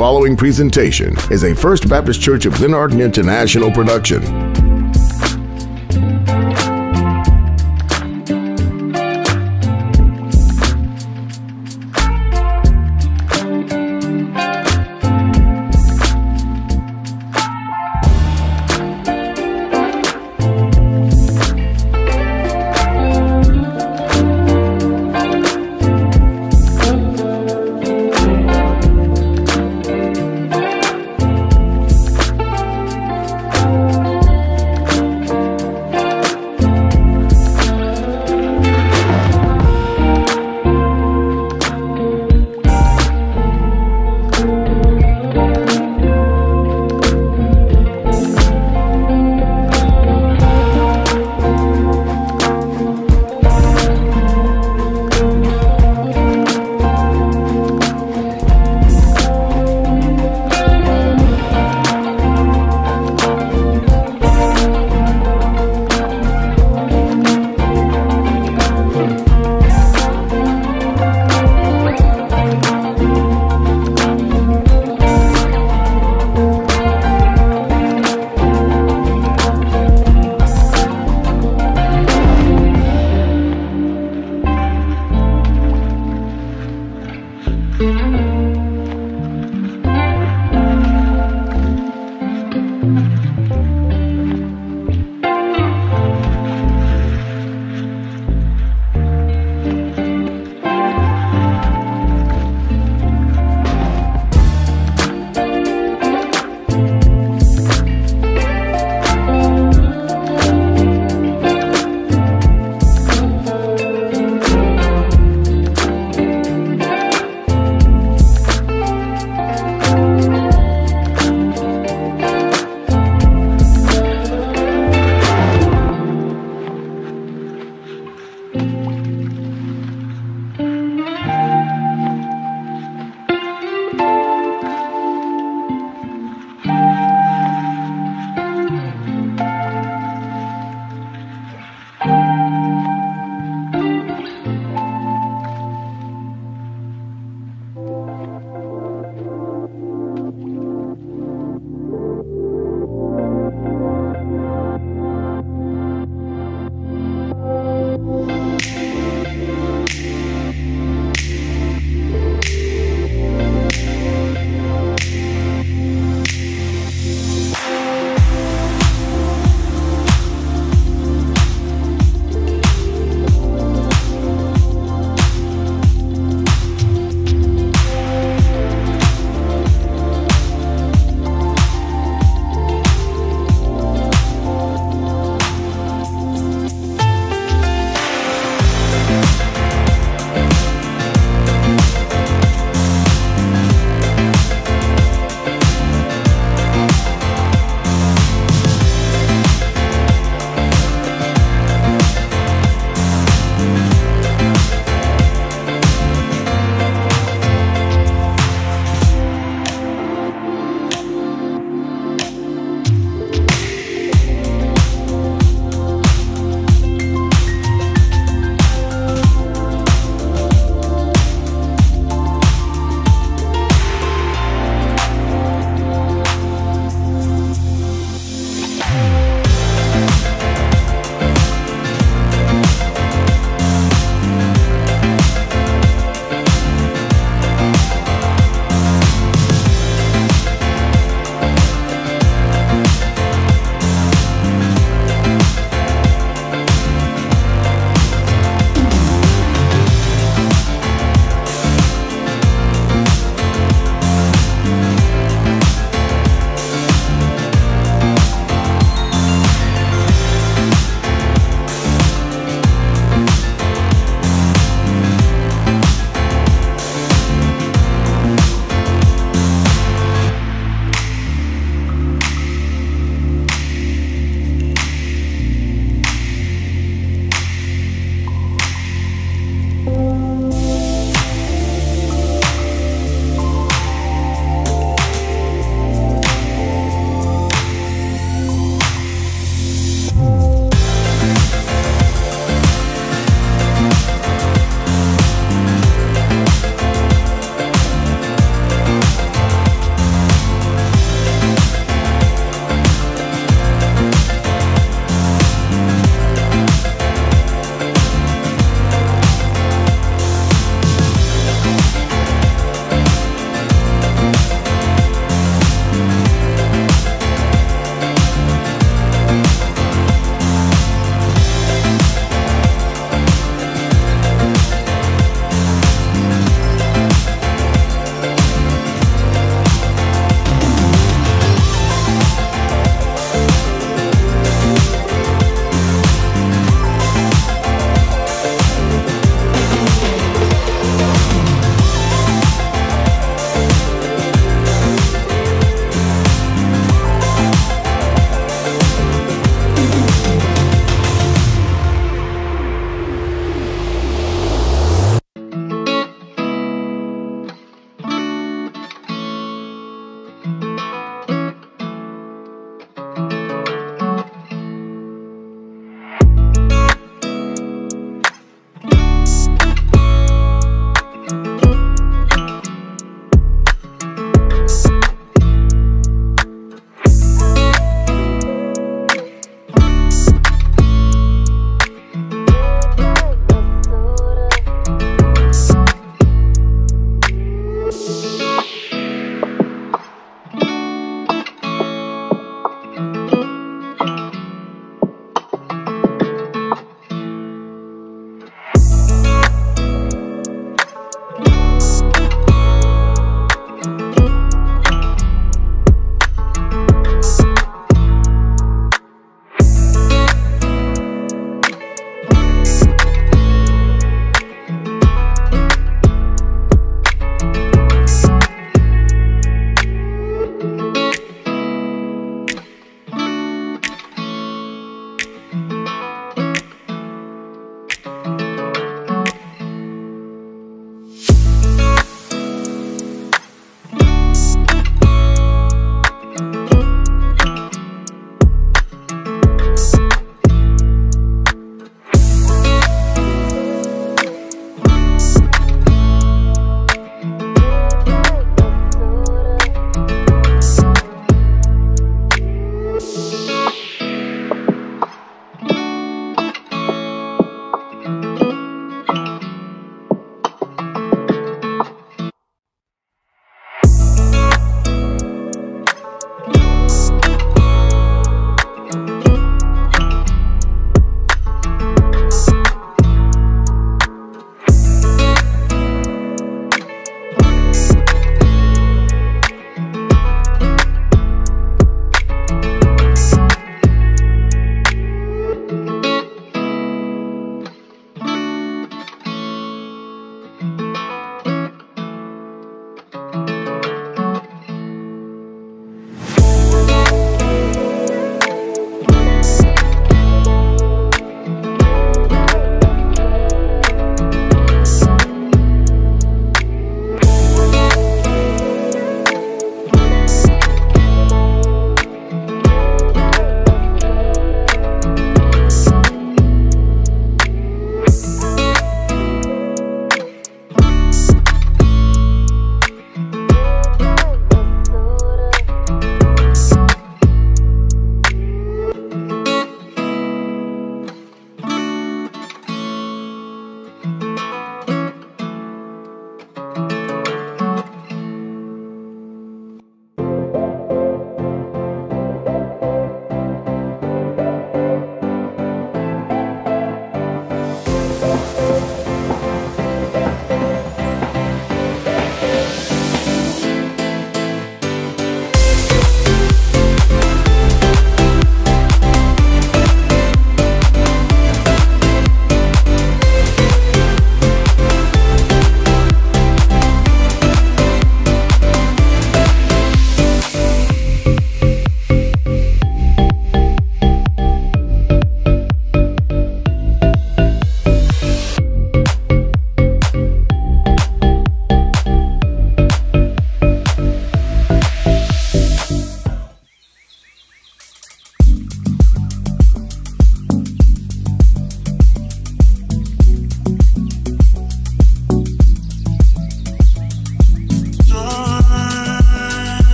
following presentation is a First Baptist Church of Glenarden International production.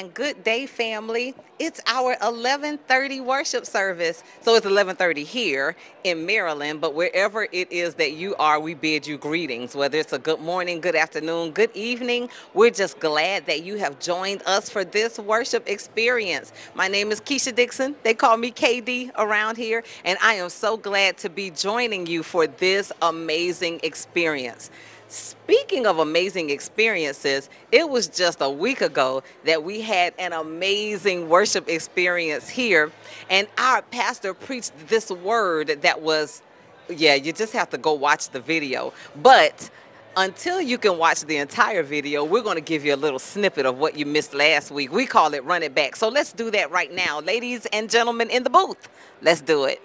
And good day, family. It's our 11:30 worship service. So it's 11:30 here in Maryland, but wherever it is that you are, we bid you greetings. Whether it's a good morning, good afternoon, good evening, we're just glad that you have joined us for this worship experience. My name is Keisha Dixon. They call me KD around here, and I am so glad to be joining you for this amazing experience. Speaking of amazing experiences, it was just a week ago that we had an amazing worship experience here, and our pastor preached this word that was, yeah, you just have to go watch the video. But until you can watch the entire video, we're going to give you a little snippet of what you missed last week. We call it Run It Back. So let's do that right now. Ladies and gentlemen in the booth, let's do it.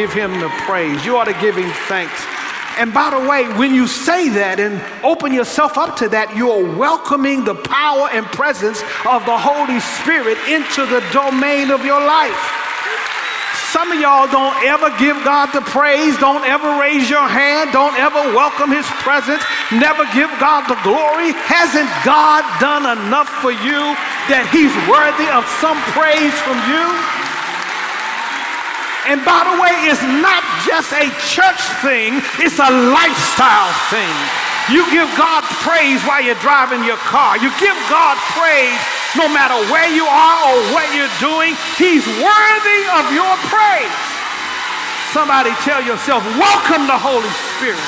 Give him the praise. You ought to give him thanks. And by the way, when you say that and open yourself up to that, you're welcoming the power and presence of the Holy Spirit into the domain of your life. Some of y'all don't ever give God the praise, don't ever raise your hand, don't ever welcome his presence, never give God the glory. Hasn't God done enough for you that he's worthy of some praise from you? And by the way, it's not just a church thing, it's a lifestyle thing. You give God praise while you're driving your car. You give God praise no matter where you are or what you're doing. He's worthy of your praise. Somebody tell yourself, welcome the Holy Spirit.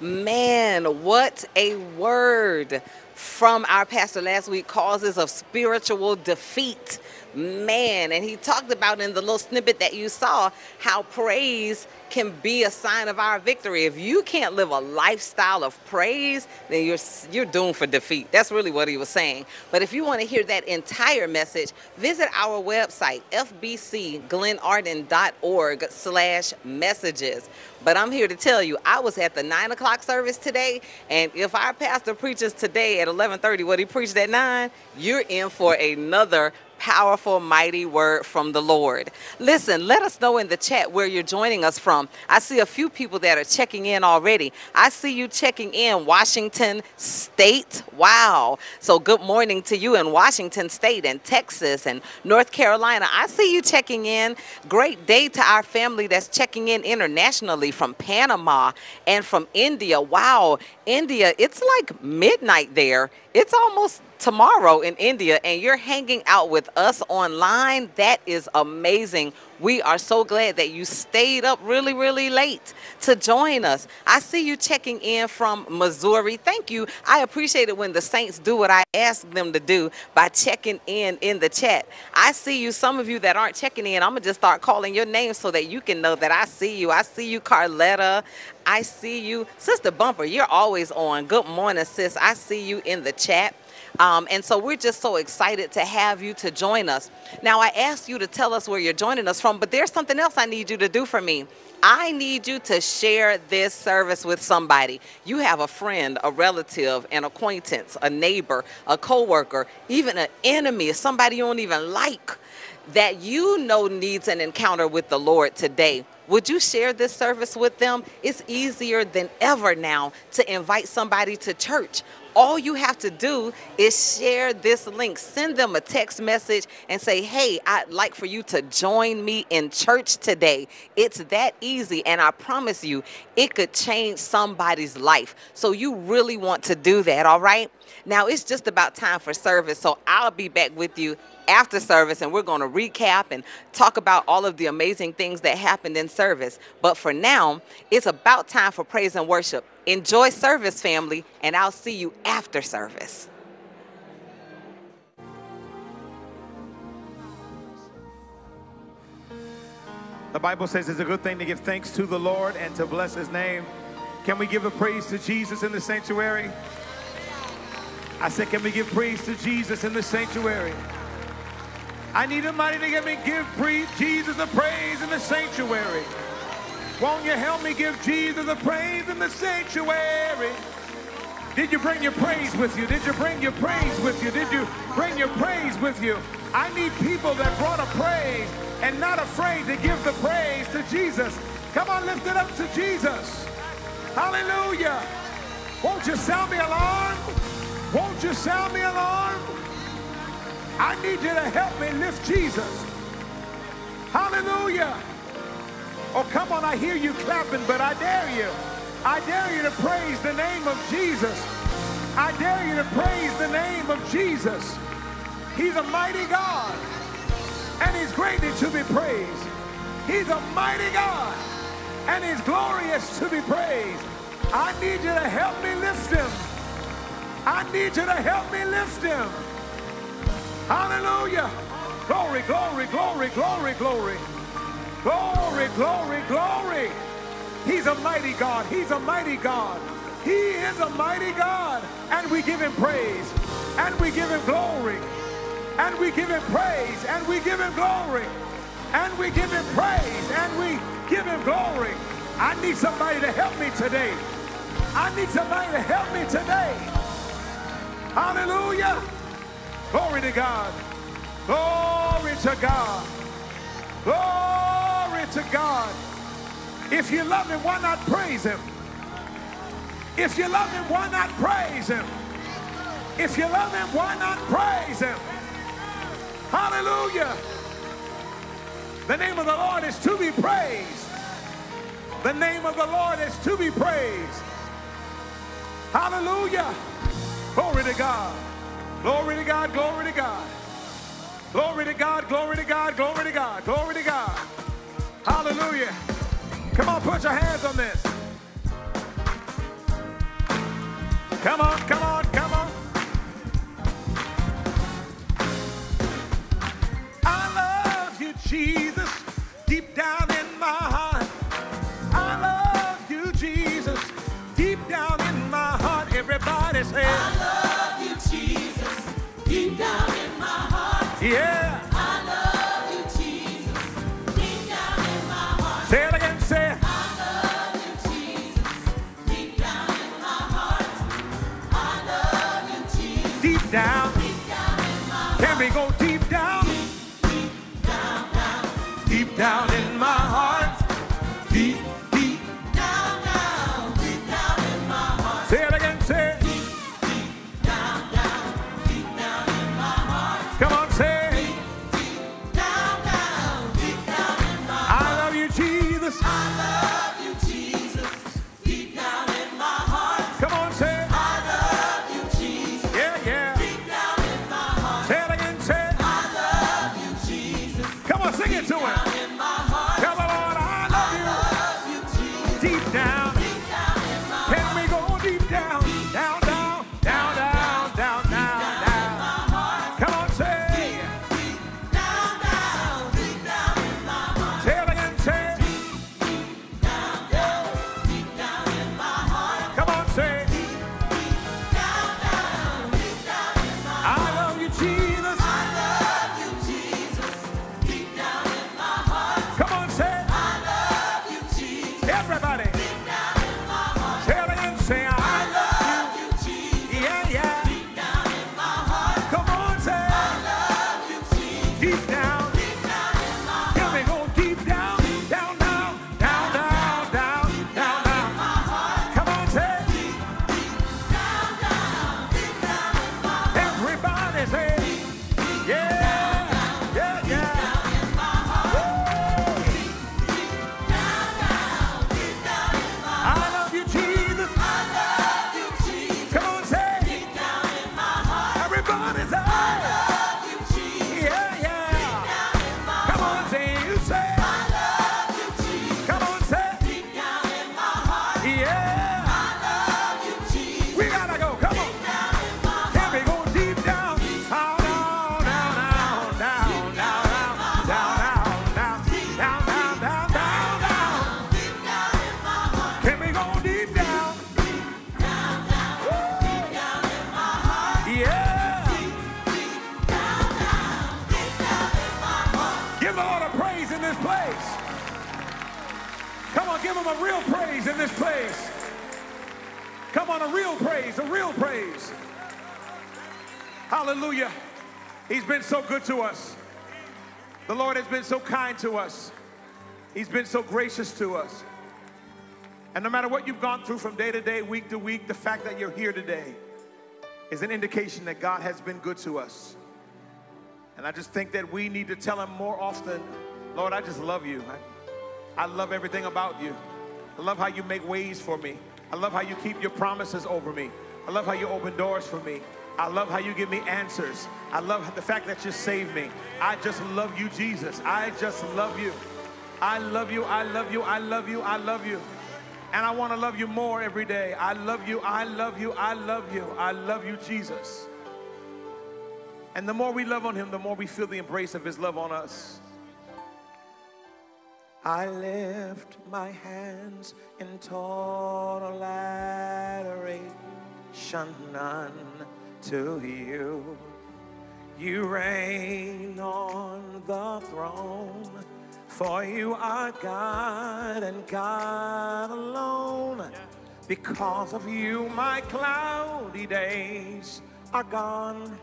Man, what a word from our pastor last week causes of spiritual defeat man. And he talked about in the little snippet that you saw how praise can be a sign of our victory. If you can't live a lifestyle of praise, then you're you're doomed for defeat. That's really what he was saying. But if you want to hear that entire message, visit our website, fbcglenarden.org slash messages. But I'm here to tell you, I was at the 9 o'clock service today, and if our pastor preaches today at 11.30 what he preached at 9, you're in for another powerful, mighty word from the Lord. Listen, let us know in the chat where you're joining us from. I see a few people that are checking in already. I see you checking in Washington State. Wow. So good morning to you in Washington State and Texas and North Carolina. I see you checking in. Great day to our family that's checking in internationally from Panama and from India. Wow. India, it's like midnight there. It's almost tomorrow in India and you're hanging out with us online, that is amazing. We are so glad that you stayed up really, really late to join us. I see you checking in from Missouri. Thank you. I appreciate it when the saints do what I ask them to do by checking in in the chat. I see you, some of you that aren't checking in, I'm going to just start calling your name so that you can know that I see you. I see you, Carletta. I see you. Sister Bumper, you're always on. Good morning, sis. I see you in the chat. Um, and so we're just so excited to have you to join us. Now, I asked you to tell us where you're joining us from, but there's something else I need you to do for me. I need you to share this service with somebody. You have a friend, a relative, an acquaintance, a neighbor, a coworker, even an enemy, somebody you don't even like that you know needs an encounter with the Lord today. Would you share this service with them? It's easier than ever now to invite somebody to church all you have to do is share this link. Send them a text message and say, hey, I'd like for you to join me in church today. It's that easy. And I promise you, it could change somebody's life. So you really want to do that, all right? Now it's just about time for service. So I'll be back with you after service and we're going to recap and talk about all of the amazing things that happened in service. But for now, it's about time for praise and worship. Enjoy service, family, and I'll see you after service. The Bible says it's a good thing to give thanks to the Lord and to bless his name. Can we give a praise to Jesus in the sanctuary? I said, can we give praise to Jesus in the sanctuary? I need somebody to give me give praise, Jesus a praise in the sanctuary. Won't you help me give Jesus a praise in the sanctuary? Did you bring your praise with you? Did you bring your praise with you? Did you bring your praise with you? I need people that brought a praise and not afraid to give the praise to Jesus. Come on, lift it up to Jesus. Hallelujah. Won't you sound the alarm? Won't you sound the alarm? I need you to help me lift Jesus. Hallelujah. Oh, come on, I hear you clapping, but I dare you. I dare you to praise the name of Jesus. I dare you to praise the name of Jesus. He's a mighty God and he's greatly to be praised. He's a mighty God, and he's glorious to be praised. I need you to help me lift him. I need you to help me lift him. Hallelujah. Glory, glory, glory, glory, glory. Glory, glory, glory. He's a mighty God. He's a mighty God. He is a mighty God. And we give him praise. And we give him glory and we give him praise and we give him glory and we give him praise and we give him glory. I need somebody to help me today. I need somebody to help me today. Hallelujah. Glory to God. Glory to God. Glory to God. If you love him, why not praise him? If you love him, why not praise him? If you love him, why not praise him? Hallelujah. The name of the Lord is to be praised. The name of the Lord is to be praised. Hallelujah. Glory to God. Glory to God. Glory to God. Glory to God. Glory to God. Glory to God. Glory to God. Hallelujah. Come on, put your hands on this. Come on, come on, come on. I love you, Jesus, deep down in my heart. I love you, Jesus, deep down in my heart. Everybody say, Yeah. I love you, Jesus, deep down in my heart. Say it again, say. I love you, Jesus, deep down in my heart. I love you, Jesus. Deep down. Deep down in my heart. Can we go deep down? down in. So good to us. The Lord has been so kind to us. He's been so gracious to us. And no matter what you've gone through from day to day, week to week, the fact that you're here today is an indication that God has been good to us. And I just think that we need to tell Him more often, Lord, I just love you. I, I love everything about you. I love how you make ways for me. I love how you keep your promises over me. I love how you open doors for me. I love how you give me answers. I love the fact that you save me. I just love you, Jesus. I just love you. I love you. I love you. I love you. I love you. And I want to love you more every day. I love you. I love you. I love you. I love you, Jesus. And the more we love on him, the more we feel the embrace of his love on us. I lift my hands in total adoration unto you. You reign on the throne, for you are God and God alone. Because of you, my cloudy days are gone.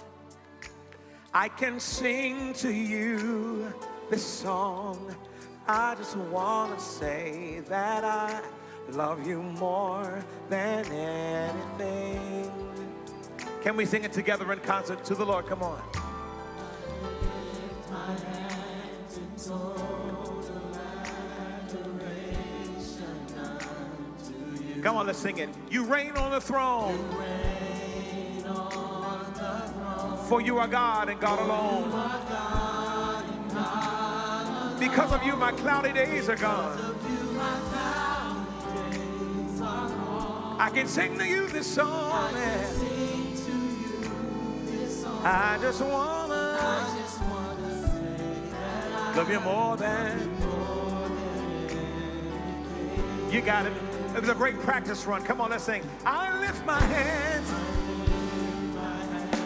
I can sing to you this song. I just want to say that I love you more than anything. Can we sing it together in concert to the Lord? Come on. Come on, let's sing it. You reign on the throne. For you are God and God alone. Because of you, my cloudy days are gone. I can sing to you this song. yeah. I just wanna love you more than you got it. It was a great practice run. Come on, let's sing. I lift my hands.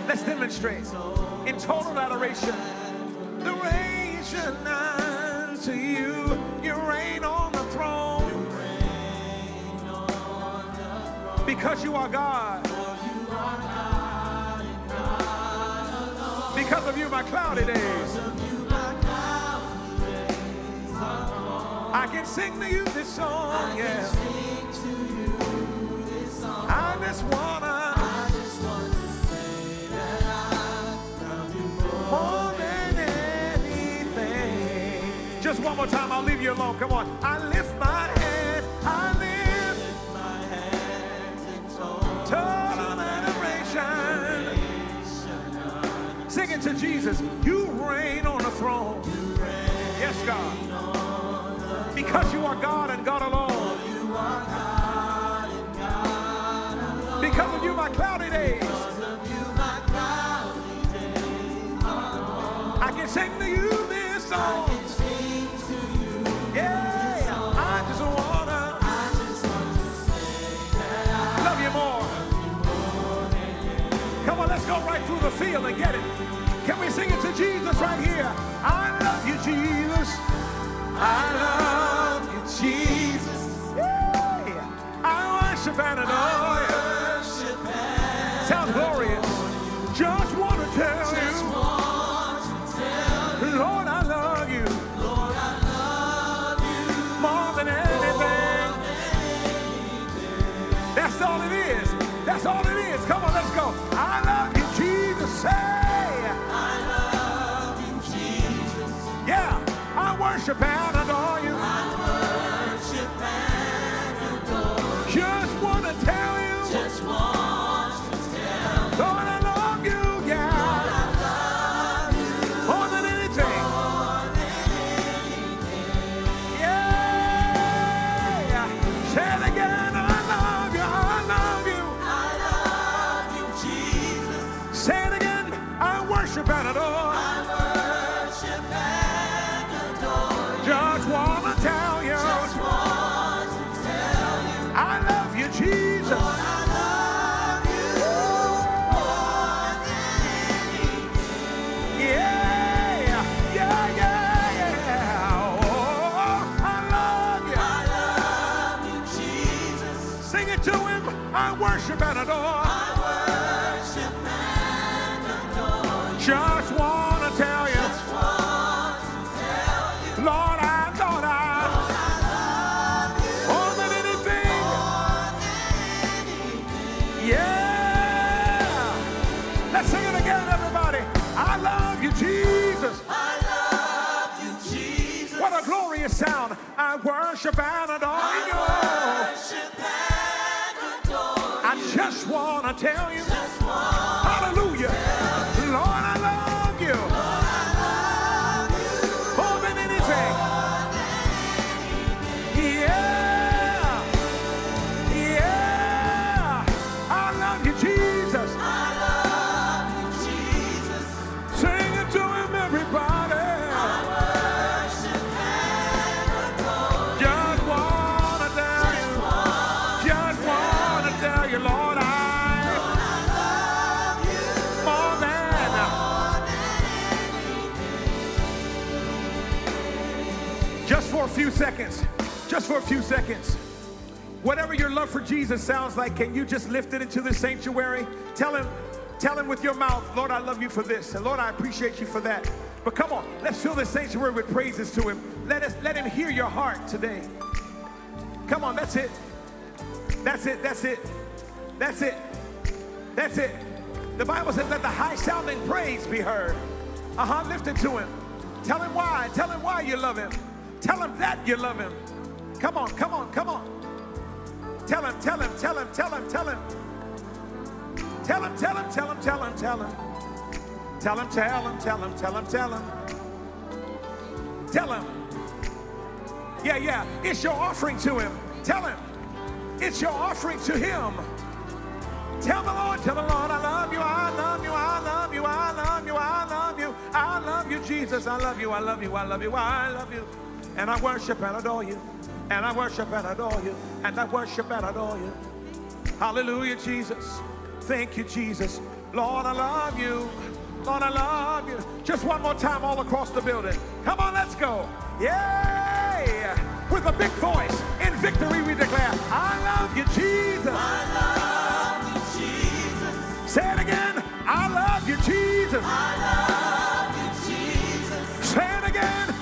Let's demonstrate in total adoration. Because you are God. Because of you, my cloudy days. I can sing to you this song, yeah. I just wanna. Say that I love you more than anything. Just one more time, I'll leave you alone. Come on. I lift my to Jesus. You reign on the throne. Yes, God. Because you are God and God alone. Because of you, my cloudy days. I can sing to you this song. Yeah, I just wanna love you more. Come on, let's go right through the field and get it. Can we sing it to Jesus right here? I love you, Jesus. I love you, Jesus. I worship and adore you. Sound. I worship and adore you. I just want to tell you. Wanna tell you, Lord, I love you more than. Just for a few seconds. Just for a few seconds. Whatever your love for Jesus sounds like, can you just lift it into the sanctuary? Tell him, tell him with your mouth, Lord, I love you for this, and Lord, I appreciate you for that. But come on, let's fill the sanctuary with praises to him. Let us let him hear your heart today. Come on, that's it. That's it, that's it. That's it. That's it. The Bible says, let the high sounding praise be heard. Uh-huh, lift it to him. Tell him why. Tell him why you love him. Tell him that you love him. Come on, come on, come on. Tell him, tell him, tell him, tell him, tell him. Tell him, tell him, tell him, tell him, tell him. Tell him, tell him, tell him, tell him, tell him. Tell him. Yeah, yeah. It's your offering to him. Tell him. It's your offering to him. Tell the Lord, tell the Lord, I love you, I love you, I love you, I love you, I love you, I love you, Jesus, I love you, I love you, I love you, I love you. And I worship and adore you. And I worship and adore you. And I worship and adore you. Hallelujah, Jesus. Thank you, Jesus. Lord, I love you. Lord, I love you. Just one more time all across the building. Come on, let's go. Yay! With a big voice, in victory we declare, I love you, Jesus. Say it again. I love you, Jesus. jesus Say it again.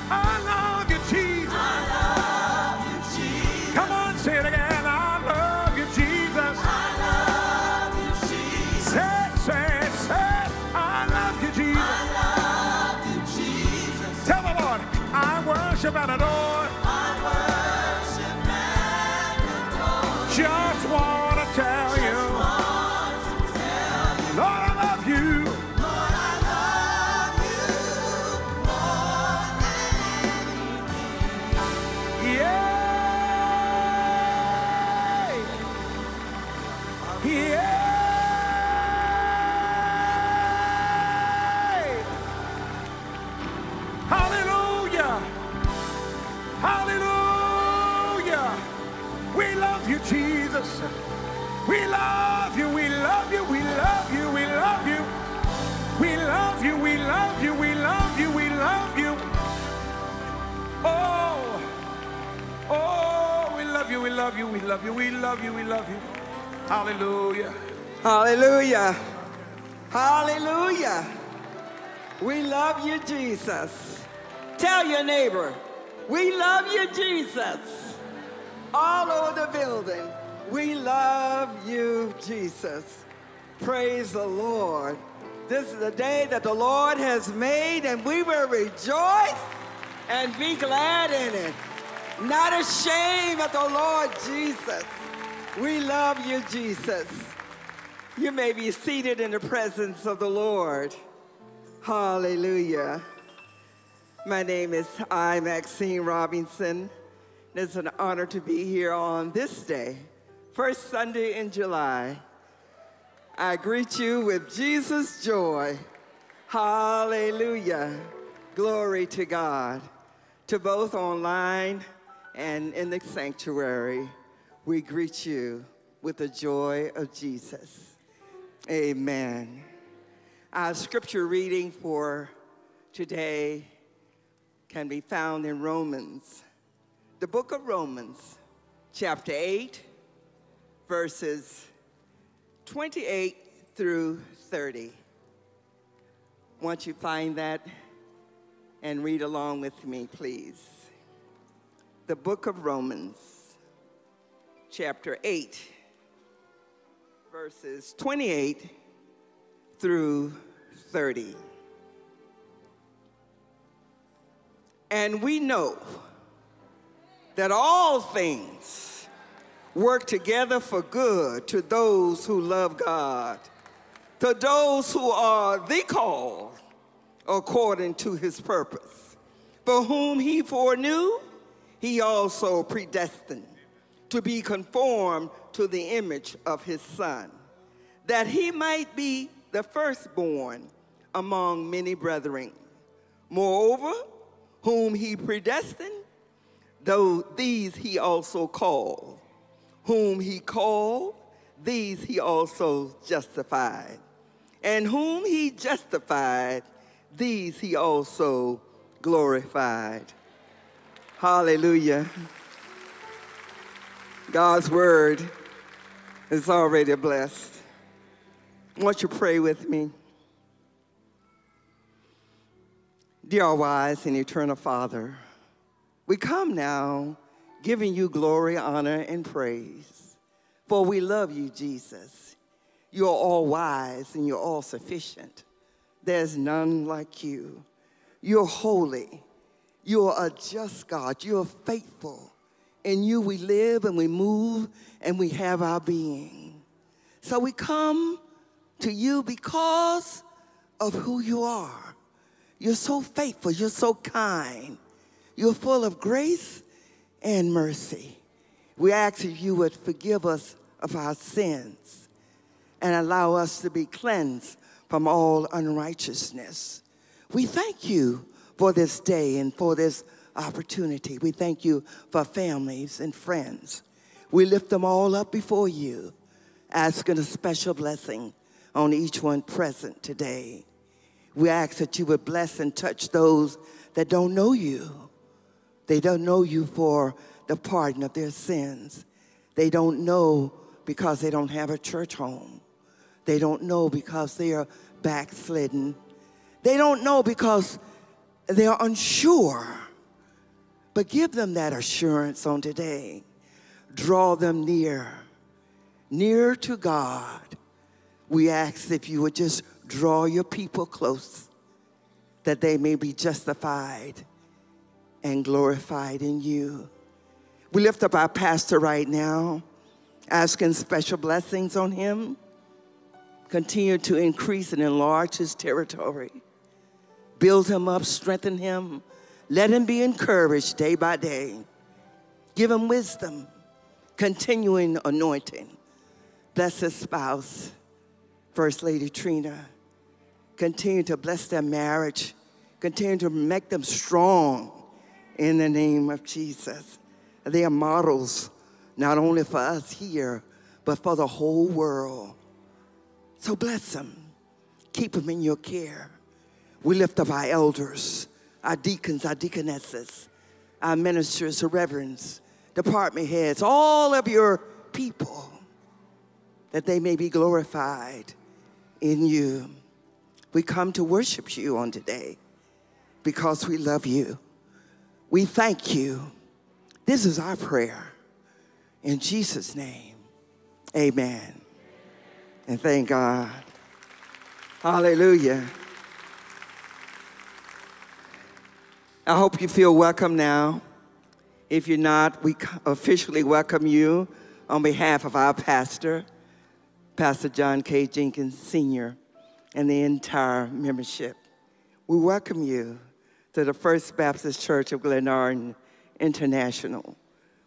Oh, we love you, we love you, we love you, we love you, we love you. Hallelujah. Hallelujah. Hallelujah. We love you, Jesus. Tell your neighbor, we love you, Jesus. All over the building, we love you, Jesus. Praise the Lord. This is the day that the Lord has made, and we will rejoice and be glad in it. Not ashamed of the Lord Jesus. We love you, Jesus. You may be seated in the presence of the Lord. Hallelujah. My name is I, Maxine Robinson. It's an honor to be here on this day, first Sunday in July. I greet you with Jesus' joy. Hallelujah. Glory to God. To both online and in the sanctuary, we greet you with the joy of Jesus. Amen. Our scripture reading for today can be found in Romans, the book of Romans, chapter 8, verses 28 through 30. Once you find that and read along with me, please. The book of Romans, chapter 8, verses 28 through 30. And we know that all things work together for good to those who love God, to those who are the called according to his purpose. For whom he foreknew, he also predestined to be conformed to the image of his son, that he might be the firstborn among many brethren. Moreover, whom he predestined, though these he also called. Whom he called, these he also justified. And whom he justified, these he also glorified. Hallelujah. God's word is already blessed. Won't you pray with me? Dear wise and eternal Father, we come now giving you glory, honor, and praise. For we love you, Jesus. You are all wise and you're all sufficient. There's none like you. You're holy. You are a just God. You are faithful. In you we live and we move and we have our being. So we come to you because of who you are. You're so faithful. You're so kind. You're full of grace and mercy. We ask that you would forgive us of our sins and allow us to be cleansed from all unrighteousness. We thank you for this day and for this opportunity. We thank you for families and friends. We lift them all up before you, asking a special blessing on each one present today. We ask that you would bless and touch those that don't know you. They don't know you for the pardon of their sins. They don't know because they don't have a church home. They don't know because they are backslidden. They don't know because they are unsure. But give them that assurance on today. Draw them near, near to God. We ask if you would just draw your people close, that they may be justified and glorified in you. We lift up our pastor right now, asking special blessings on him. Continue to increase and enlarge his territory. Build him up, strengthen him. Let him be encouraged day by day. Give him wisdom, continuing anointing. Bless his spouse, First Lady Trina. Continue to bless their marriage. Continue to make them strong in the name of Jesus. They are models, not only for us here, but for the whole world. So bless them. Keep them in your care. We lift up our elders, our deacons, our deaconesses, our ministers, our reverends, department heads, all of your people, that they may be glorified in you. We come to worship you on today because we love you. We thank you. This is our prayer. In Jesus' name, amen. And thank God. Hallelujah. I hope you feel welcome now. If you're not, we officially welcome you on behalf of our pastor, Pastor John K. Jenkins Sr., and the entire membership. We welcome you to the First Baptist Church of Glenarden International,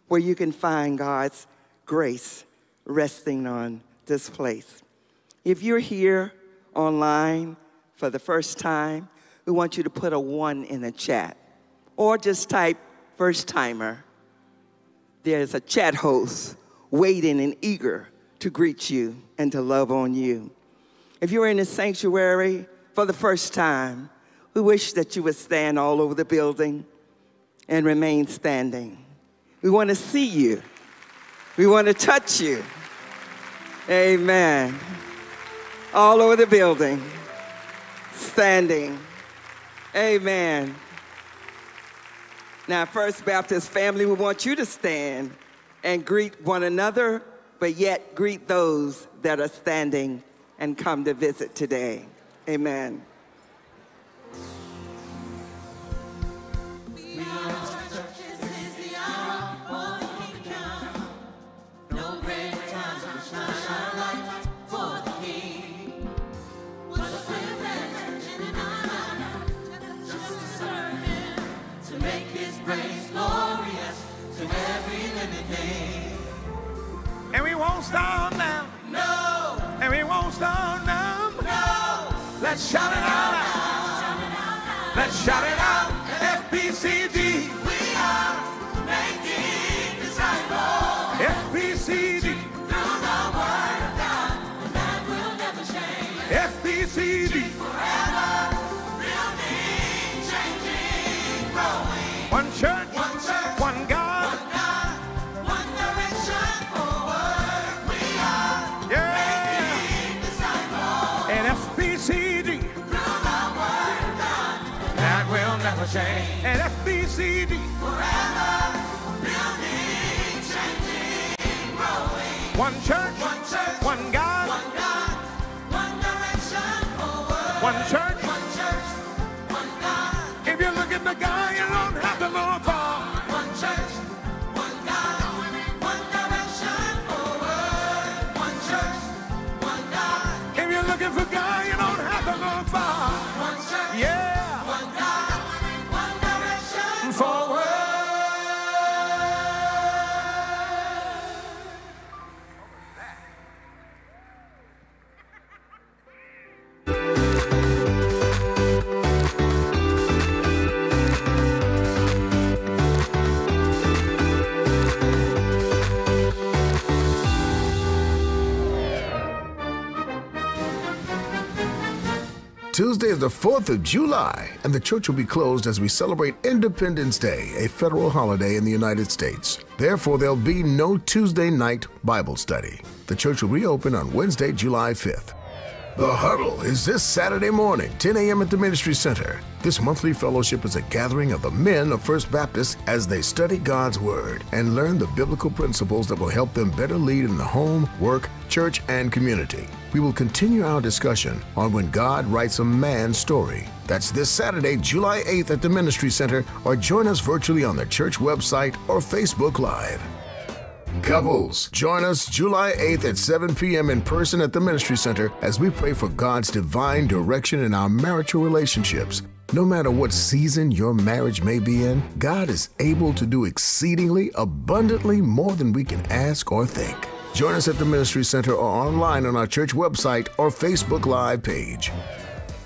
where you can find God's grace resting on this place. If you're here online for the first time, we want you to put a one in the chat or just type first timer. There's a chat host waiting and eager to greet you and to love on you. If you're in the sanctuary for the first time, we wish that you would stand all over the building and remain standing. We want to see you. We want to touch you. Amen. All over the building, standing. Amen. Now, First Baptist family, we want you to stand and greet one another, but yet greet those that are standing and come to visit today. Amen. Stop now. No. And we won't stop now. No. Let's shout it out. Let's shout it out. One church. One church. One God. One God. One direction forward. One church. One church. One God. If you look at the guy, you don't have to look far. Tuesday is the 4th of July, and the church will be closed as we celebrate Independence Day, a federal holiday in the United States. Therefore, there'll be no Tuesday night Bible study. The church will reopen on Wednesday, July 5th. The Huddle is this Saturday morning, 10 a.m. at the Ministry Center. This monthly fellowship is a gathering of the men of First Baptist as they study God's Word and learn the biblical principles that will help them better lead in the home, work, church, and community. We will continue our discussion on when God writes a man's story. That's this Saturday, July 8th at the Ministry Center, or join us virtually on the church website or Facebook Live. Couples, join us July 8th at 7 p.m. in person at the Ministry Center as we pray for God's divine direction in our marital relationships. No matter what season your marriage may be in, God is able to do exceedingly abundantly more than we can ask or think. Join us at the Ministry Center or online on our church website or Facebook Live page.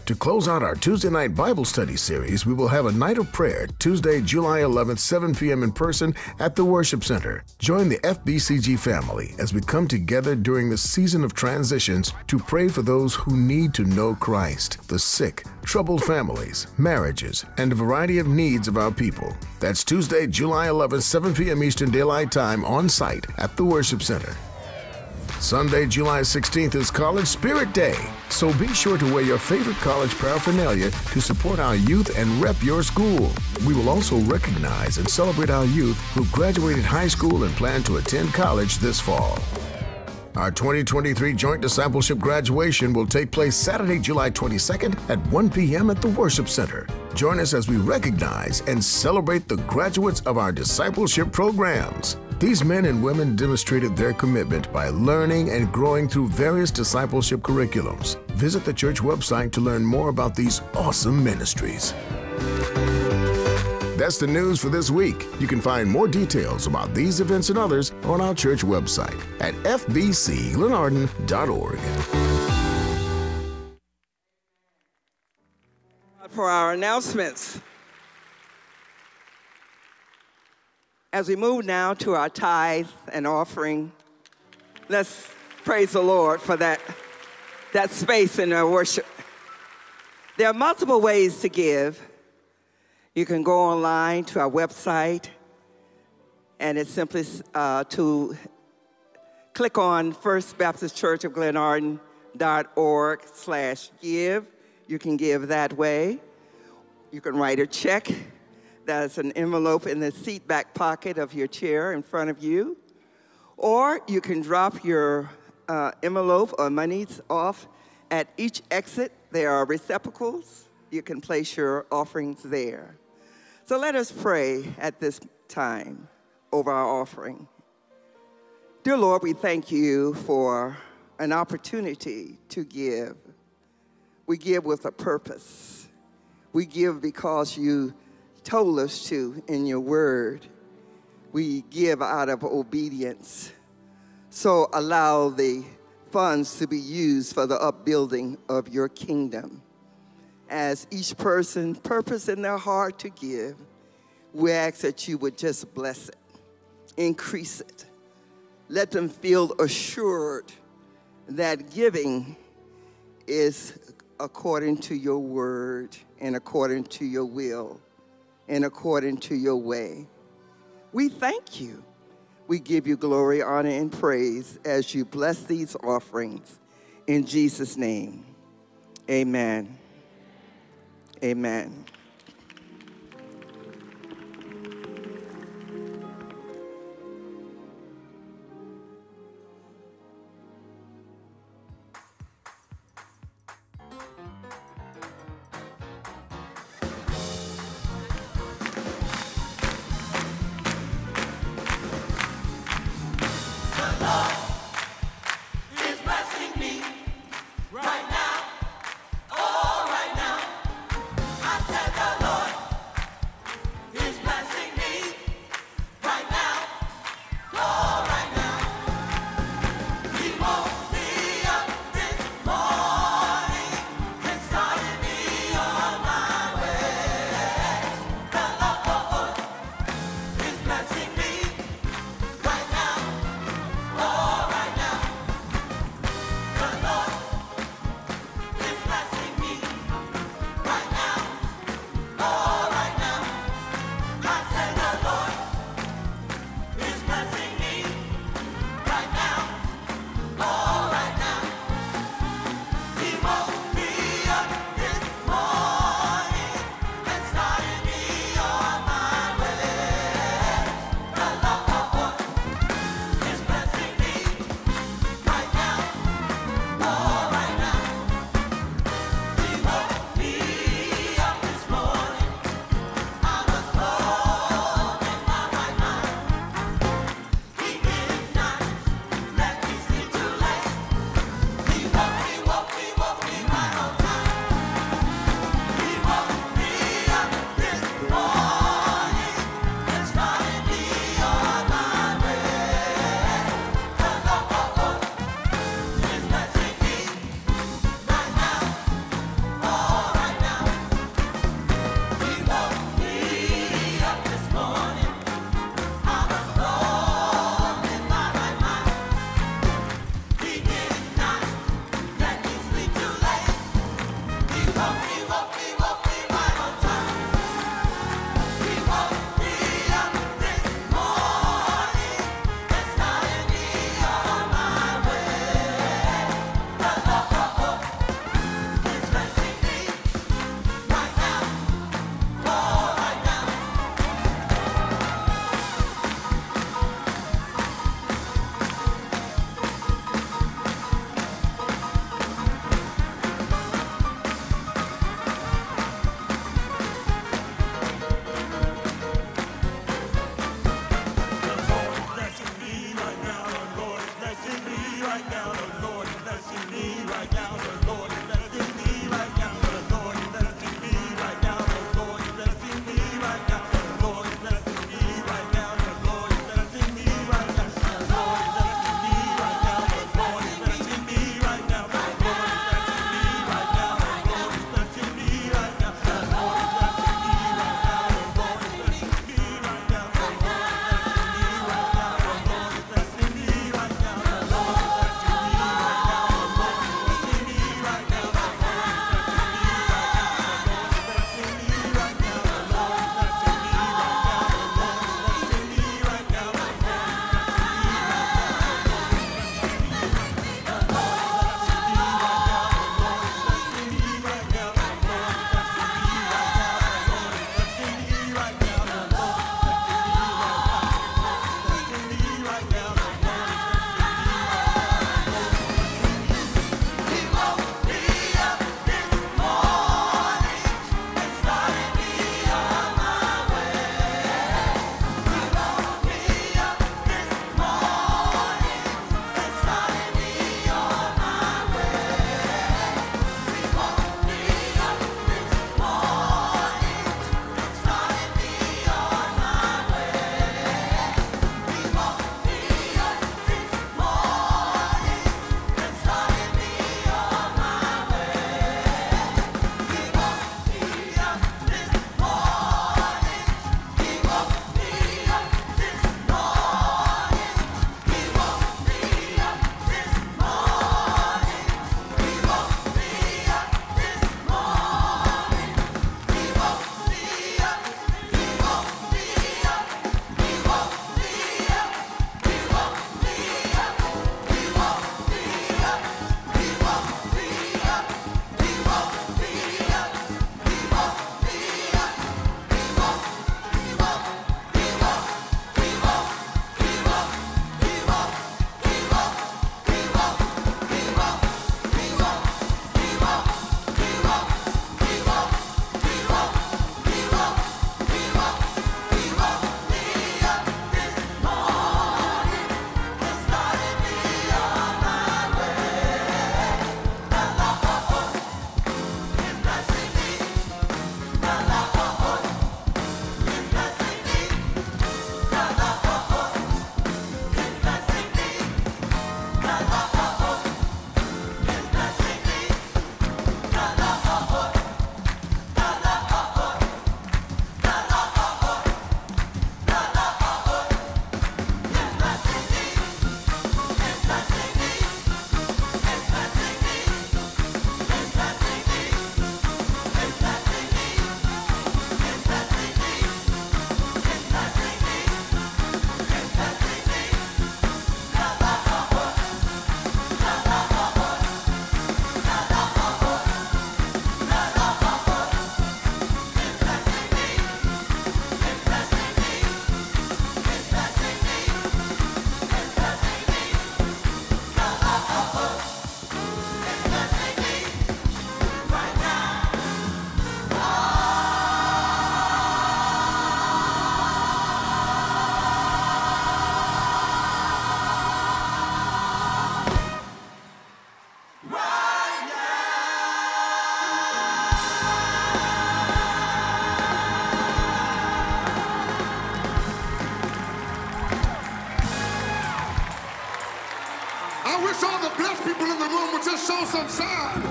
To close out our Tuesday night Bible study series, we will have a night of prayer Tuesday, July 11th, 7 p.m. in person at the Worship Center. Join the FBCG family as we come together during the season of transitions to pray for those who need to know Christ, the sick, troubled families, marriages, and a variety of needs of our people. That's Tuesday, July 11th, 7 p.m. Eastern Daylight Time on site at the Worship Center. Sunday, July 16th is College Spirit Day, so be sure to wear your favorite college paraphernalia to support our youth and rep your school. We will also recognize and celebrate our youth who graduated high school and plan to attend college this fall. Our 2023 Joint Discipleship graduation will take place Saturday, July 22nd at 1 p.m. at the Worship Center. Join us as we recognize and celebrate the graduates of our discipleship programs. These men and women demonstrated their commitment by learning and growing through various discipleship curriculums. Visit the church website to learn more about these awesome ministries. That's the news for this week. You can find more details about these events and others on our church website at fbcglenarden.org. For our announcements. As we move now to our tithe and offering, let's praise the Lord for that, that space in our worship. There are multiple ways to give. You can go online to our website, and it's simply uh, to click on First Baptist Church of Glenarden.org slash give. You can give that way. You can write a check. That's an envelope in the seat back pocket of your chair in front of you. Or you can drop your uh, envelope or monies off at each exit. There are receptacles. You can place your offerings there. So let us pray at this time over our offering. Dear Lord, we thank you for an opportunity to give. We give with a purpose. We give because you told us to in your word. We give out of obedience. So allow the funds to be used for the upbuilding of your kingdom. As each person purpose in their heart to give, we ask that you would just bless it, increase it. Let them feel assured that giving is according to your word and according to your will and according to your way. We thank you. We give you glory, honor, and praise as you bless these offerings. In Jesus' name, amen. Amen. Sign.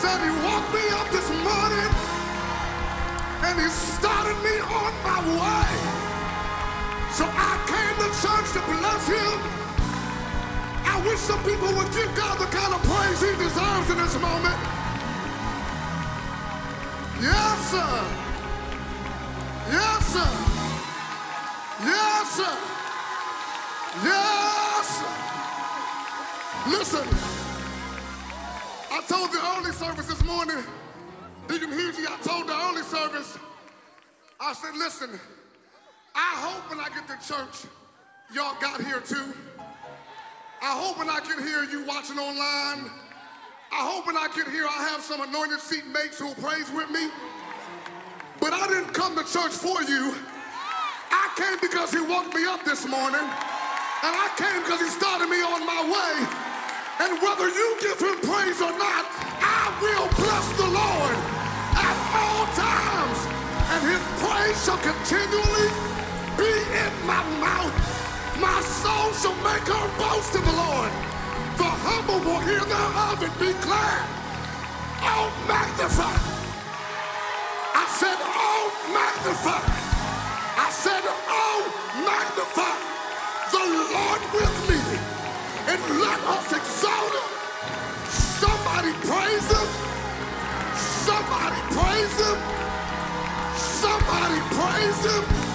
Said he woke me up this morning and he started me on my way. So I came to church to bless him. I wish some people would give God the kind of praise he deserves in this moment. You watching online. I hope when I get here, I have some anointed seat mates who praise with me. But I didn't come to church for you. I came because he woke me up this morning. And I came because he started me on my way. And whether you give him praise or not, I will bless the Lord at all times. And his praise shall continually be in my mouth. My soul shall make her boast in the Lord. The humble will hear thereof and be glad. Oh, magnify. I said, oh, magnify. I said, oh, magnify the Lord with me. And let us exalt him. Somebody praise him. Somebody praise him. Somebody praise him.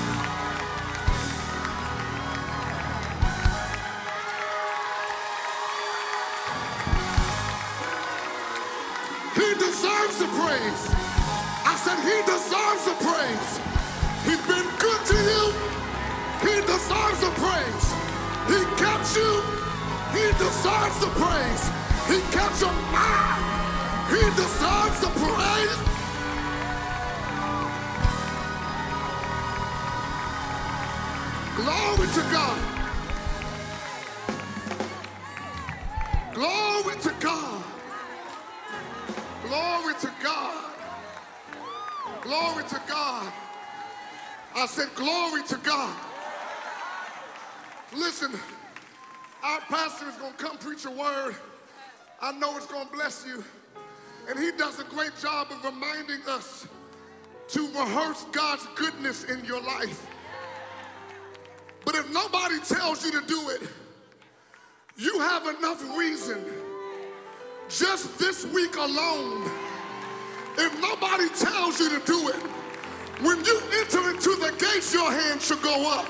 Said he deserves the praise. He's been good to you. He deserves the praise. He kept you. He deserves the praise. He kept your mind. He deserves the praise. Glory to God. I said, Glory to God. Listen, our pastor is going to come preach a word. I know it's going to bless you. And he does a great job of reminding us to rehearse God's goodness in your life. But if nobody tells you to do it, you have enough reason just this week alone. If nobody tells you to do it, when you enter into the gates, your hand should go up.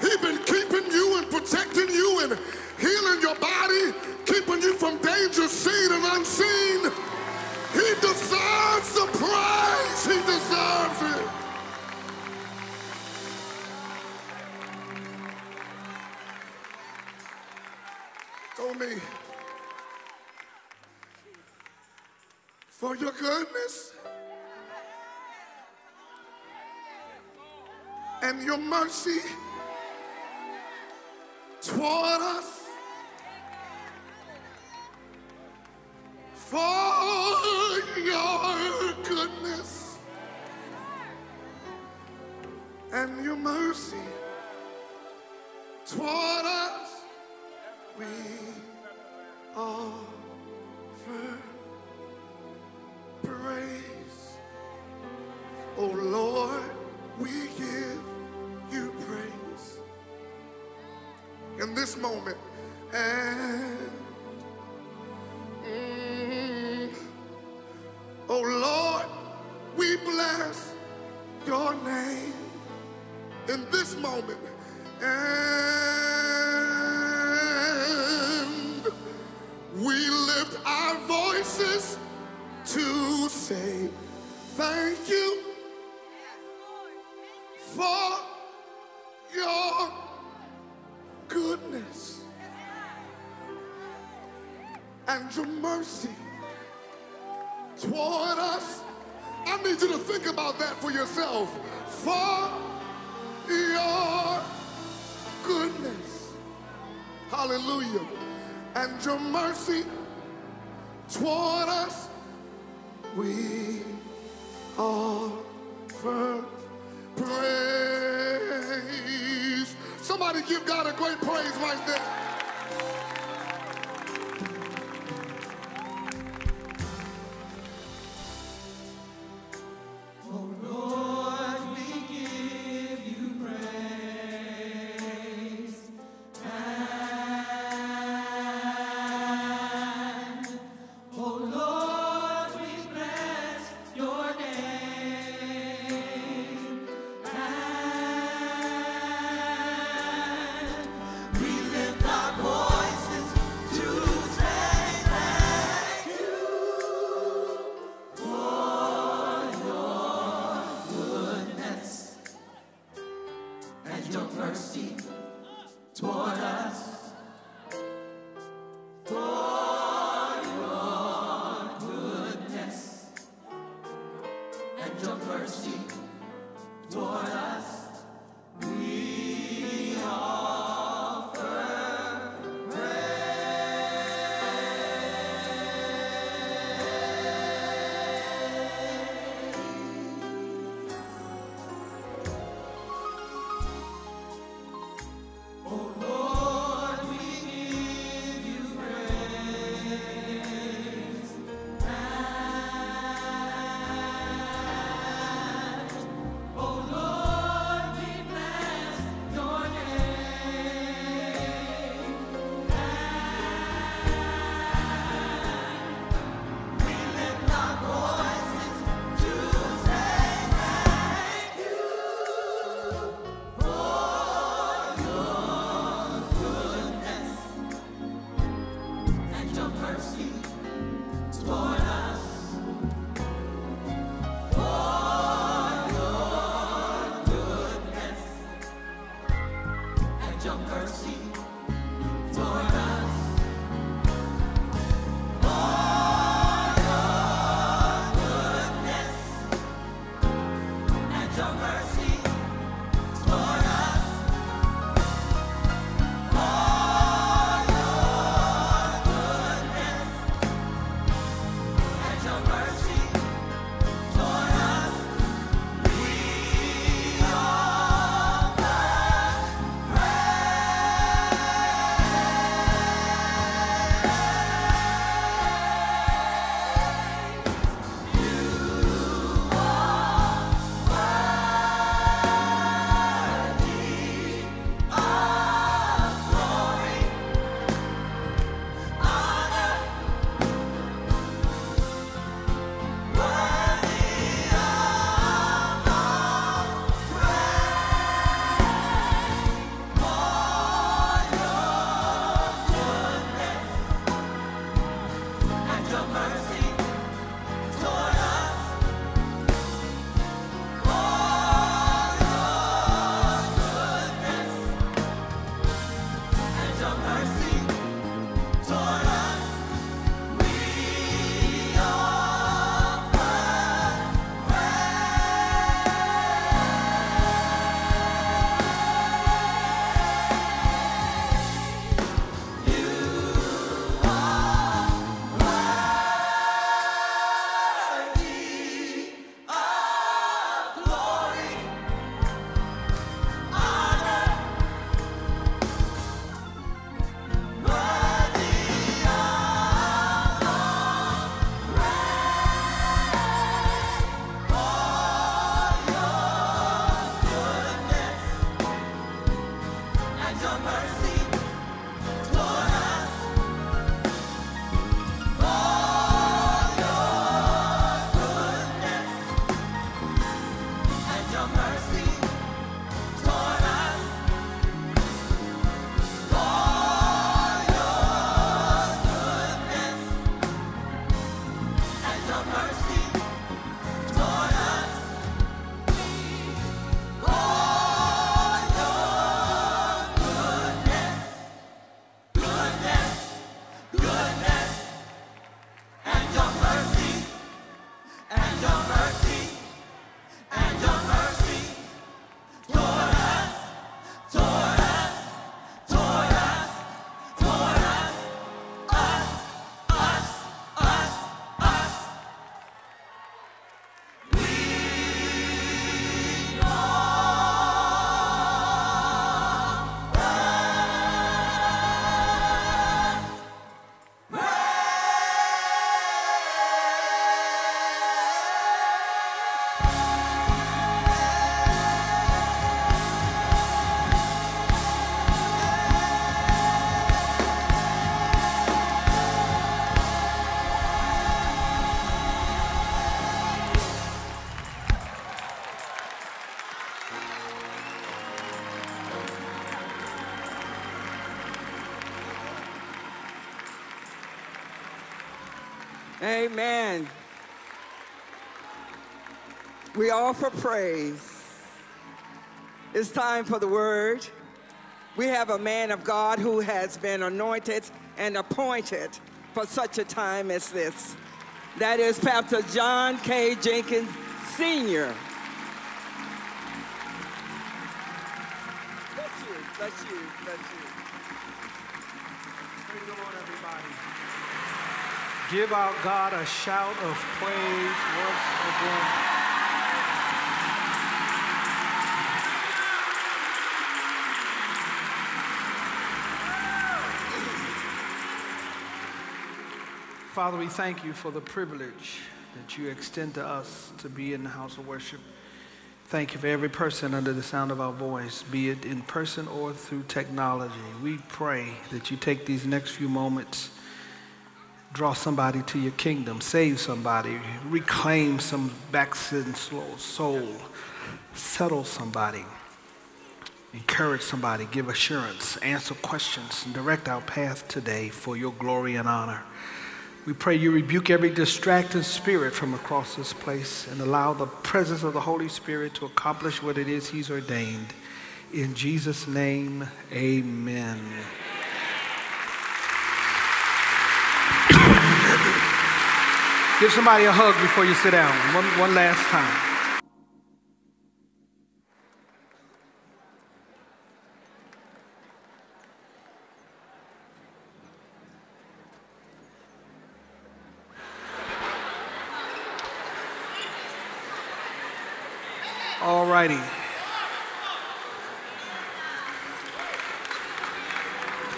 He's been keeping you and protecting you and healing your body, keeping you from danger seen and unseen. He deserves the praise. He deserves it. Told me, for your goodness and your mercy toward us. For your goodness and your mercy toward us, we offer praise. Oh Lord, we give you praise in this moment. And mm, oh Lord, we bless your name in this moment. And we lift our voices to say thank you for your goodness and your mercy toward us. I need you to think about that for yourself. For your goodness. Hallelujah. And your mercy toward us. We offer praise. So Somebody give God a great praise right there. mercy toward. Amen. We offer praise. It's time for the word. We have a man of God who has been anointed and appointed for such a time as this. That is Pastor John K. Jenkins Sr. Bless you, bless you, bless you. Give our God a shout of praise once again. Father, we thank you for the privilege that you extend to us to be in the house of worship. Thank you for every person under the sound of our voice, be it in person or through technology. We pray that you take these next few moments, draw somebody to your kingdom, save somebody, reclaim some backslidden soul, settle somebody, encourage somebody, give assurance, answer questions, and direct our path today for your glory and honor. We pray you rebuke every distracted spirit from across this place and allow the presence of the Holy Spirit to accomplish what it is He's ordained. In Jesus' name, amen. Give somebody a hug before you sit down. One, one last time. All righty.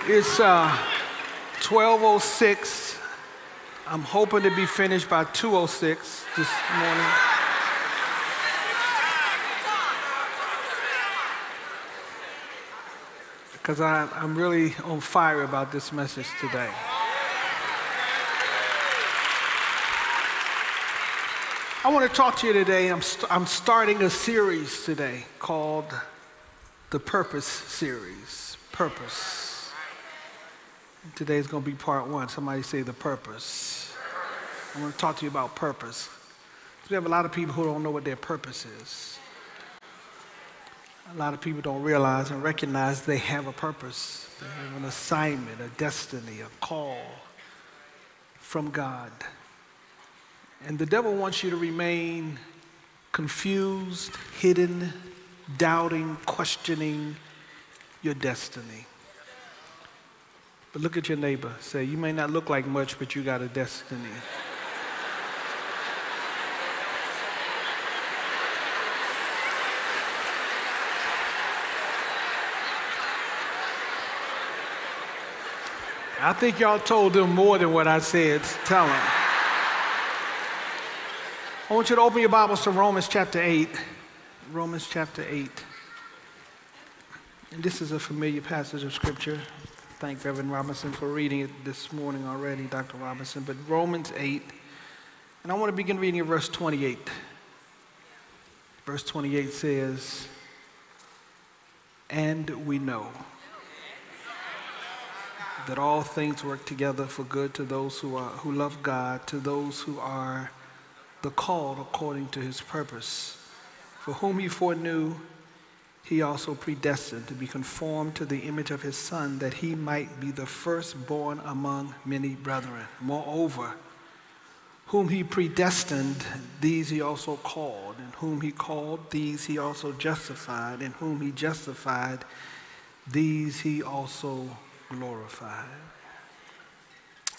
It's uh, 1206. I'm hoping to be finished by 206 this morning. Because I'm really on fire about this message today. I want to talk to you today. I'm, st- I'm starting a series today called the Purpose Series. Purpose. Today's going to be part one. Somebody say the purpose. I want to talk to you about purpose. We have a lot of people who don't know what their purpose is. A lot of people don't realize and recognize they have a purpose. They have an assignment, a destiny, a call from God. And the devil wants you to remain confused, hidden, doubting, questioning your destiny. But look at your neighbor. Say, you may not look like much, but you got a destiny. I think y'all told them more than what I said. Tell them. I want you to open your Bibles to Romans chapter 8. Romans chapter 8. And this is a familiar passage of Scripture. Thank Reverend Robinson for reading it this morning already, Dr. Robinson. But Romans 8, and I want to begin reading verse 28. Verse 28 says, And we know that all things work together for good to those who, are, who love God, to those who are the called according to his purpose. For whom he foreknew, he also predestined to be conformed to the image of his Son, that he might be the firstborn among many brethren. Moreover, whom he predestined, these he also called, and whom he called, these he also justified, and whom he justified, these he also glorified.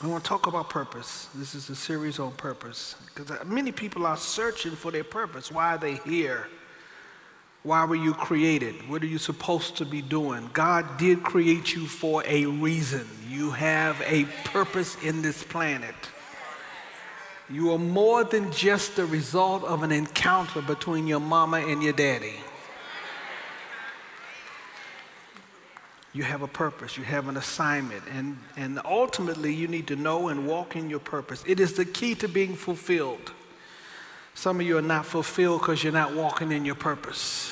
I want to talk about purpose. This is a series on purpose. Because many people are searching for their purpose. Why are they here? Why were you created? What are you supposed to be doing? God did create you for a reason. You have a purpose in this planet. You are more than just the result of an encounter between your mama and your daddy. You have a purpose, you have an assignment, and, and ultimately you need to know and walk in your purpose. It is the key to being fulfilled. Some of you are not fulfilled because you're not walking in your purpose.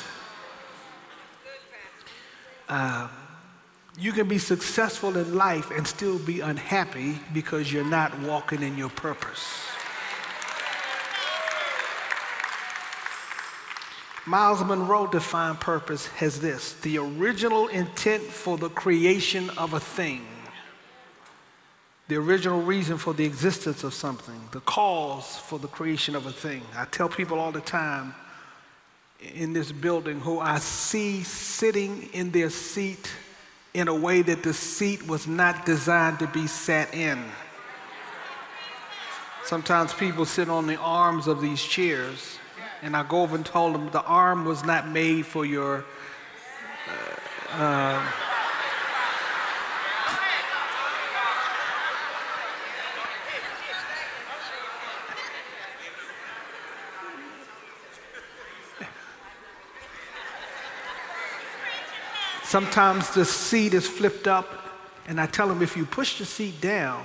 Uh, You can be successful in life and still be unhappy because you're not walking in your purpose. Myles Munroe defined purpose as this the original intent for the creation of a thing, the original reason for the existence of something, the cause for the creation of a thing. I tell people all the time in this building who I see sitting in their seat in a way that the seat was not designed to be sat in. Sometimes people sit on the arms of these chairs and I go over and told them the arm was not made for your. Uh, uh, Sometimes the seat is flipped up, and I tell them if you push the seat down,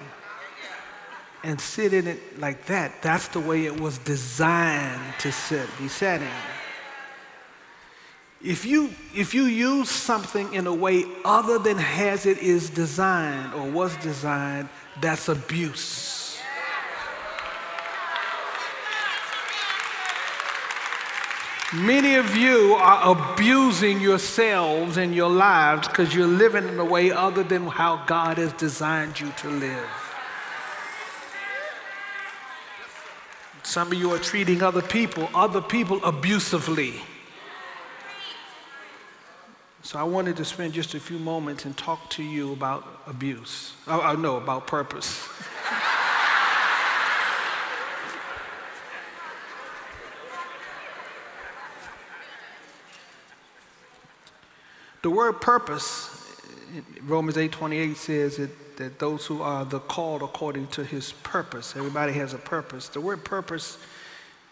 and sit in it like that. That's the way it was designed to sit, be sat in. If you, if you use something in a way other than as it is designed or was designed, that's abuse. Many of you are abusing yourselves and your lives because you're living in a way other than how God has designed you to live. Some of you are treating other people, other people abusively. So I wanted to spend just a few moments and talk to you about abuse. Oh, oh no, about purpose. The word purpose, Romans 8:28 says it that those who are the called according to his purpose. Everybody has a purpose. The word purpose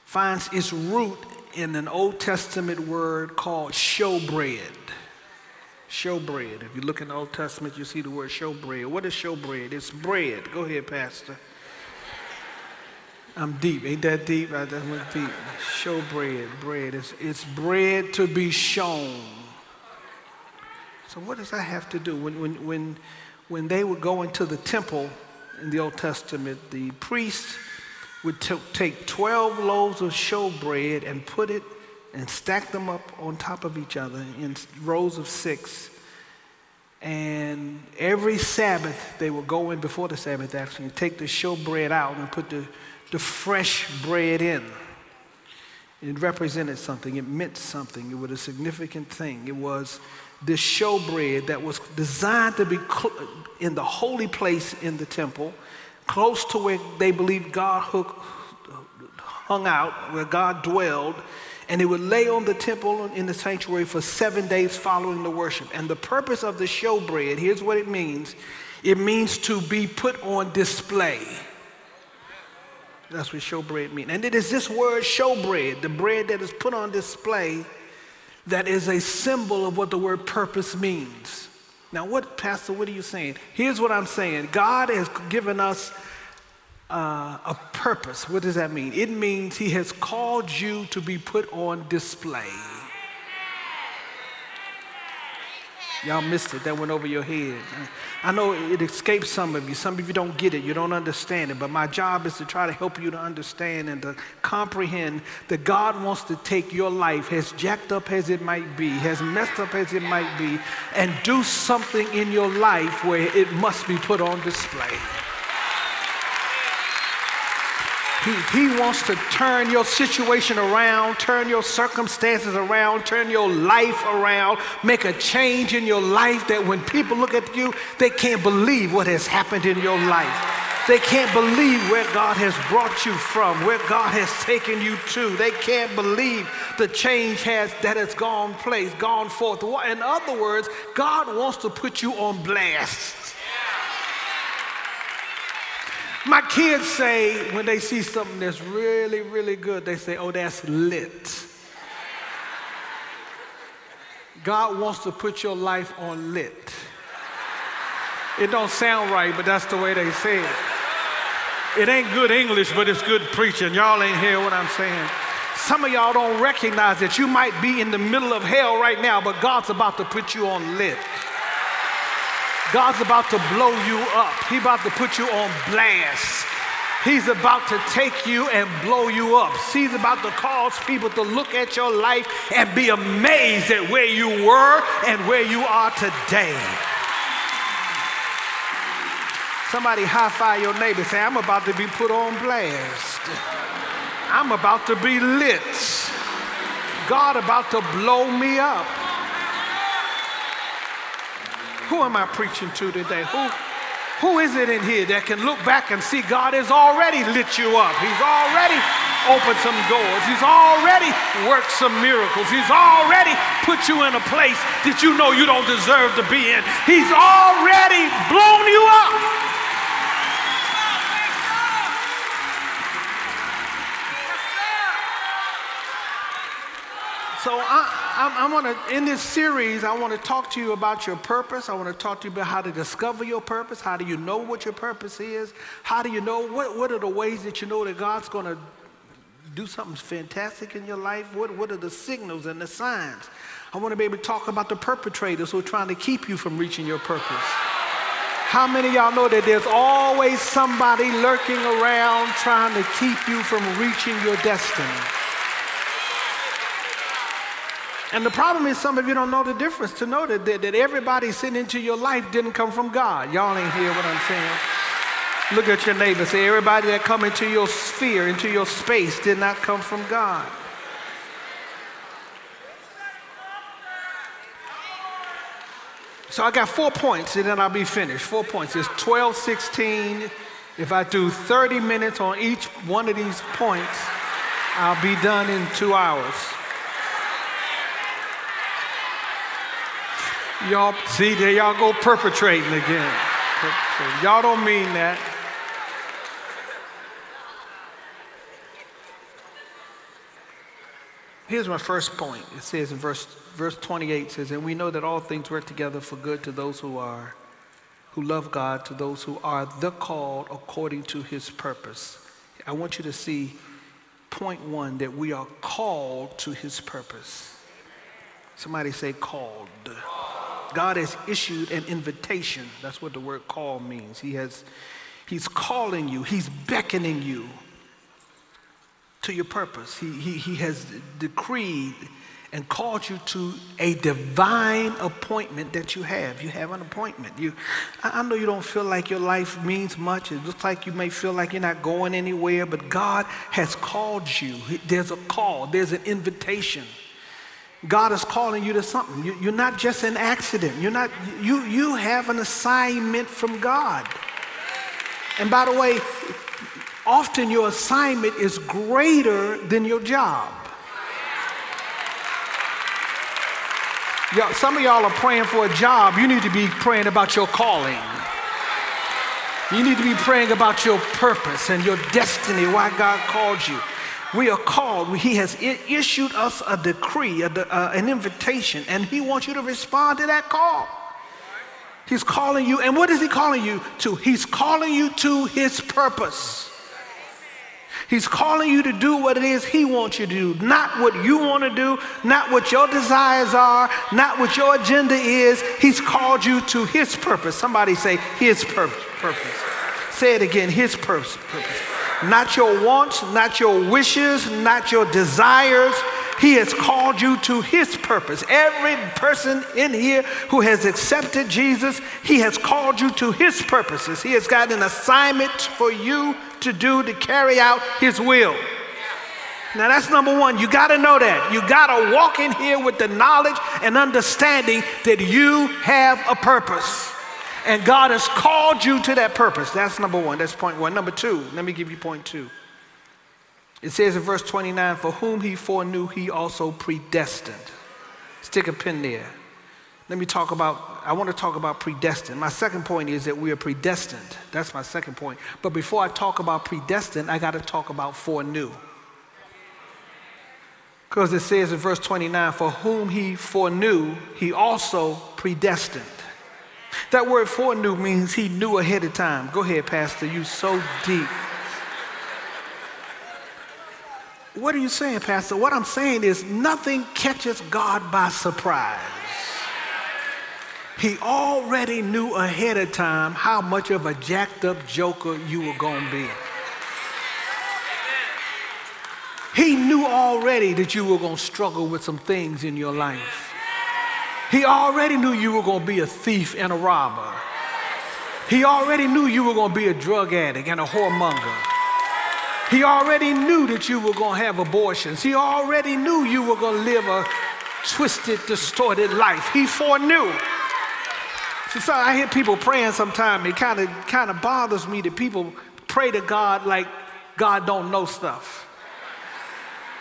finds its root in an Old Testament word called showbread. Showbread. If you look in the Old Testament, you see the word showbread. What is showbread? It's bread. Go ahead, Pastor. I'm deep. Ain't that deep? Right, that went deep. Showbread, bread. It's, it's bread to be shown. So what does that have to do? When, when, when when they would go into the temple in the Old Testament, the priest would take 12 loaves of showbread and put it and stack them up on top of each other in rows of six. And every Sabbath, they would go in before the Sabbath actually and take the showbread out and put the, the fresh bread in. It represented something, it meant something, it was a significant thing. It was this showbread that was designed to be in the holy place in the temple, close to where they believed God hung out, where God dwelled, and it would lay on the temple in the sanctuary for seven days following the worship. And the purpose of the showbread, here's what it means it means to be put on display. That's what showbread means. And it is this word showbread, the bread that is put on display that is a symbol of what the word purpose means. Now, what, Pastor, what are you saying? Here's what I'm saying God has given us uh, a purpose. What does that mean? It means He has called you to be put on display. Y'all missed it. That went over your head. I know it escapes some of you. Some of you don't get it. You don't understand it. But my job is to try to help you to understand and to comprehend that God wants to take your life, as jacked up as it might be, as messed up as it might be, and do something in your life where it must be put on display. He, he wants to turn your situation around, turn your circumstances around, turn your life around, make a change in your life that when people look at you, they can't believe what has happened in your life. They can't believe where God has brought you from, where God has taken you to. They can't believe the change has, that has gone place, gone forth. In other words, God wants to put you on blast. My kids say, when they see something that's really, really good, they say, oh, that's lit. God wants to put your life on lit. It don't sound right, but that's the way they say it. It ain't good English, but it's good preaching. Y'all ain't hear what I'm saying. Some of y'all don't recognize that you might be in the middle of hell right now, but God's about to put you on lit. God's about to blow you up. He's about to put you on blast. He's about to take you and blow you up. He's about to cause people to look at your life and be amazed at where you were and where you are today. Somebody high five your neighbor. Say, I'm about to be put on blast. I'm about to be lit. God about to blow me up. Who am I preaching to today? Who, who is it in here that can look back and see God has already lit you up? He's already opened some doors. He's already worked some miracles. He's already put you in a place that you know you don't deserve to be in. He's already blown you up. So I, am going to, in this series, I want to talk to you about your purpose. I want to talk to you about how to discover your purpose. How do you know what your purpose is? How do you know, what, what are the ways that you know that God's going to do something fantastic in your life? What, what are the signals and the signs? I want to be able to talk about the perpetrators who are trying to keep you from reaching your purpose. How many of y'all know that there's always somebody lurking around trying to keep you from reaching your destiny? And the problem is some of you don't know the difference to know that, that, that everybody sitting into your life didn't come from God. Y'all ain't hear what I'm saying. Look at your neighbor. Say, everybody that come into your sphere, into your space, did not come from God. So I got four points and then I'll be finished. Four points. It's 12, 16. If I do 30 minutes on each one of these points, I'll be done in two hours. Y'all, see, there y'all go perpetrating again. Y'all don't mean that. Here's my first point. It says in verse, verse 28 says, And we know that all things work together for good to those who are, who love God, to those who are the called according to his purpose. I want you to see point one that we are called to his purpose. Somebody say called. God has issued an invitation. That's what the word call means. He has, he's calling you, he's beckoning you to your purpose. He, he, he has decreed and called you to a divine appointment that you have. You have an appointment. You, I, I know you don't feel like your life means much. It looks like you may feel like you're not going anywhere, but God has called you. There's a call, there's an invitation. God is calling you to something. You, are not just an accident. You're not, you, you have an assignment from God. And by the way, often your assignment is greater than your job. Y'all, some of y'all are praying for a job. You need to be praying about your calling. You need to be praying about your purpose and your destiny, why God called you. We are called. He has issued us a decree, a, uh, an invitation, and He wants you to respond to that call. He's calling you, and what is He calling you to? He's calling you to His purpose. He's calling you to do what it is He wants you to do, not what you want to do, not what your desires are, not what your agenda is. He's called you to His purpose. Somebody say, His purpose. purpose. Say it again, His purpose. purpose not your wants, not your wishes, not your desires. He has called you to His purpose. Every person in here who has accepted Jesus, He has called you to His purposes. He has got an assignment for you to do to carry out His will. Now, that's number one. You got to know that. You got to walk in here with the knowledge and understanding that you have a purpose. And God has called you to that purpose. That's number one. That's point one. Number two, let me give you point two. It says in verse 29 For whom he foreknew, he also predestined. Stick a pin there. Let me talk about, I want to talk about predestined. My second point is that we are predestined. That's my second point. But before I talk about predestined, I got to talk about foreknew. Because it says in verse 29 For whom he foreknew, he also predestined. That word foreknew means he knew ahead of time. Go ahead, Pastor. You so deep. What are you saying, Pastor? What I'm saying is nothing catches God by surprise. He already knew ahead of time how much of a jacked up joker you were going to be. He knew already that you were going to struggle with some things in your life. He already knew you were going to be a thief and a robber. He already knew you were going to be a drug addict and a whoremonger. He already knew that you were going to have abortions. He already knew you were going to live a twisted, distorted life. He foreknew. So I hear people praying sometimes. It kind of kind of bothers me that people pray to God like God don't know stuff.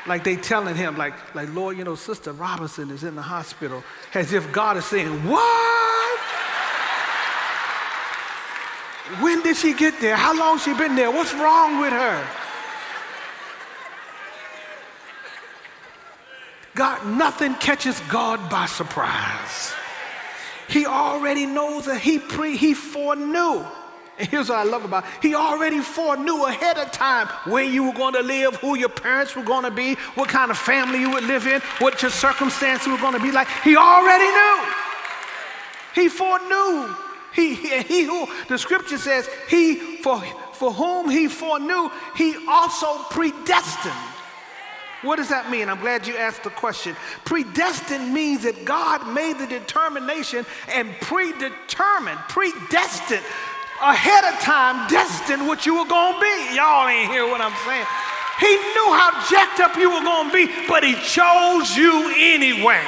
Like they telling him, like, like Lord, you know, Sister Robinson is in the hospital, as if God is saying, What? When did she get there? How long she been there? What's wrong with her? God, nothing catches God by surprise. He already knows that he pre he foreknew. Here's what I love about it. He already foreknew ahead of time where you were going to live, who your parents were going to be, what kind of family you would live in, what your circumstances were going to be like. He already knew. He foreknew. He, he, he who the scripture says, he for, for whom he foreknew, he also predestined. What does that mean? I'm glad you asked the question. Predestined means that God made the determination and predetermined, predestined, ahead of time, destined what you were going to be. Y'all ain't hear what I'm saying. He knew how jacked up you were going to be, but he chose you anyway.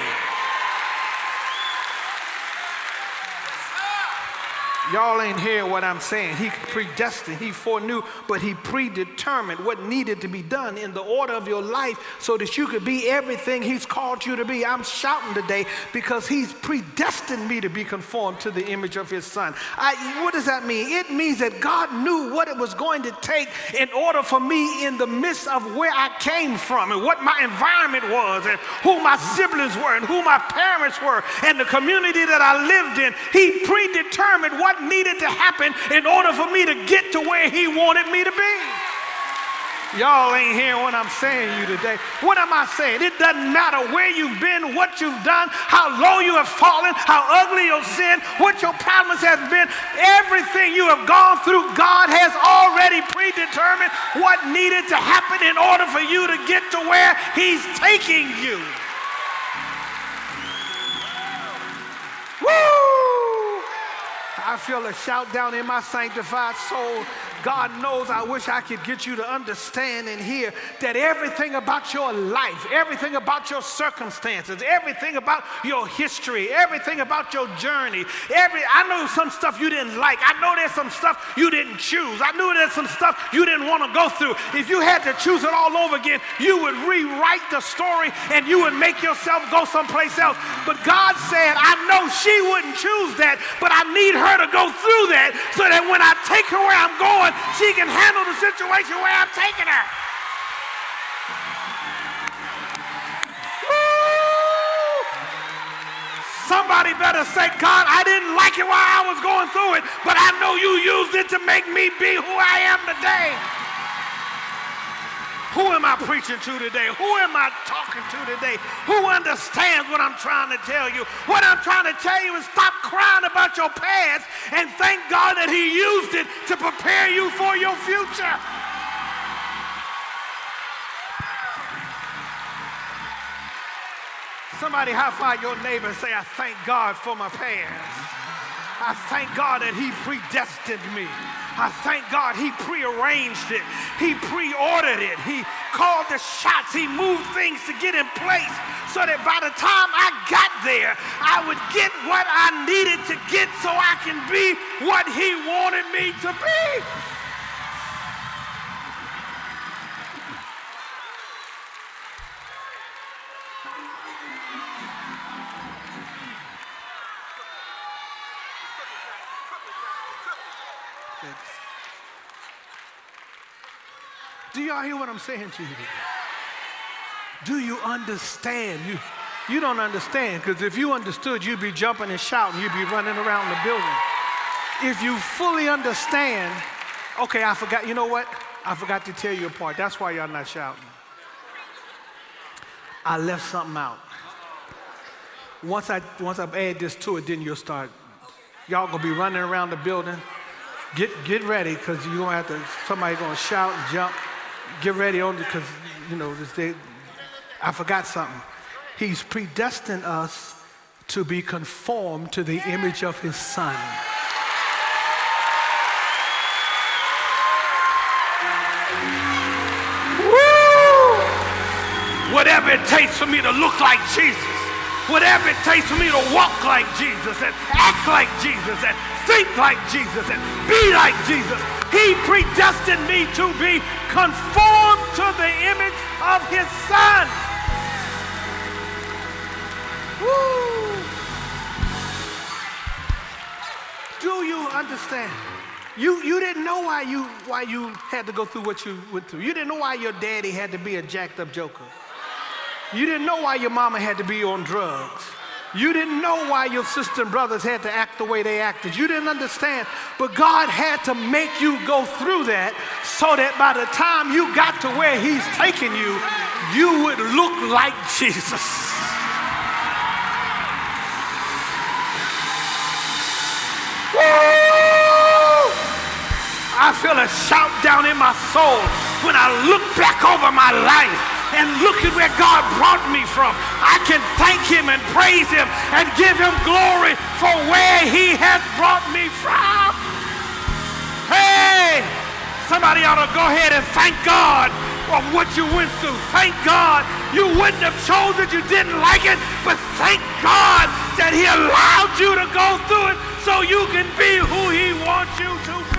Y'all ain't hear what I'm saying. He predestined, he foreknew, but he predetermined what needed to be done in the order of your life so that you could be everything he's called you to be. I'm shouting today because he's predestined me to be conformed to the image of his son. I, what does that mean? It means that God knew what it was going to take in order for me in the midst of where I came from and what my environment was and who my siblings were and who my parents were and the community that I lived in. He predetermined needed to happen in order for me to get to where he wanted me to be. Y'all ain't hearing what I'm saying you today. What am I saying? It doesn't matter where you've been, what you've done, how low you have fallen, how ugly your sin, what your problems have been. Everything you have gone through, God has already predetermined what needed to happen in order for you to get to where he's taking you. Woo! I feel a shout down in my sanctified soul. God knows I wish I could get you to understand and hear that everything about your life, everything about your circumstances, everything about your history, everything about your journey, every I know some stuff you didn't like. I know there's some stuff you didn't choose. I knew there's some stuff you didn't want to go through. If you had to choose it all over again, you would rewrite the story and you would make yourself go someplace else. But God said, I know she wouldn't choose that, but I need her to go through that so that when I take her where I'm going, she can handle the situation where I'm taking her. Somebody better say, God, I didn't like it while I was going through it, but I know you used it to make me be who I am today. Who am I preaching to today? Who am I talking to today? Who understands what I'm trying to tell you? What I'm trying to tell you is stop crying about your past and thank God that He used it to prepare you for your future. Somebody high five your neighbor and say, I thank God for my past. I thank God that He predestined me. I thank God He prearranged it. He pre-ordered it. He called the shots. He moved things to get in place so that by the time I got there, I would get what I needed to get so I can be what He wanted me to be. Y'all hear what I'm saying to you? Do you understand? You, you don't understand because if you understood, you'd be jumping and shouting, you'd be running around the building. If you fully understand, okay, I forgot, you know what? I forgot to tell you a part. That's why y'all not shouting. I left something out. Once I once I add this to it, then you'll start Y'all gonna be running around the building. Get get ready, cause you gonna have to. Somebody gonna shout and jump. Get ready on because you know this day. I forgot something. He's predestined us to be conformed to the image of His Son. Woo! Whatever it takes for me to look like Jesus, whatever it takes for me to walk like Jesus and act like Jesus and think like Jesus and be like Jesus, He predestined me to be conformed to the image of His Son. Woo! Do you understand? You, you didn't know why you, why you had to go through what you went through. You didn't know why your daddy had to be a jacked up joker. You didn't know why your mama had to be on drugs. You didn't know why your sister and brothers had to act the way they acted. You didn't understand. But God had to make you go through that so that by the time you got to where He's taking you, you would look like Jesus. I feel a shout down in my soul when I look back over my life and look at where God brought me from. I can thank Him and praise Him and give Him glory for where He has brought me from. Hey, somebody ought to go ahead and thank God for what you went through. Thank God you wouldn't have chosen you didn't like it, but thank God that He allowed you to go through it so you can be who He wants you to be.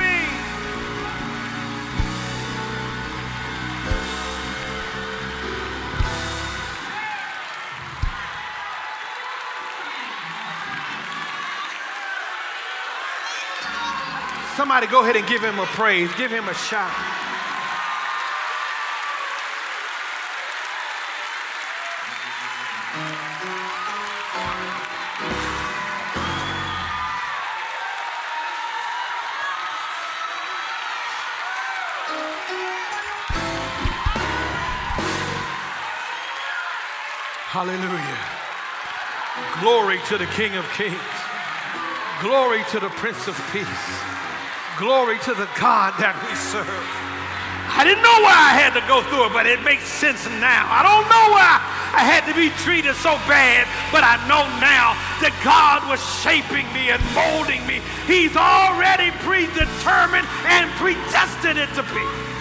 Somebody go ahead and give him a praise, give him a shout. Hallelujah. Glory to the King of Kings. Glory to the Prince of Peace. Glory to the God that we serve. I didn't know why I had to go through it, but it makes sense now. I don't know why I had to be treated so bad, but I know now that God was shaping me and molding me. He's already predetermined and predestined it to be.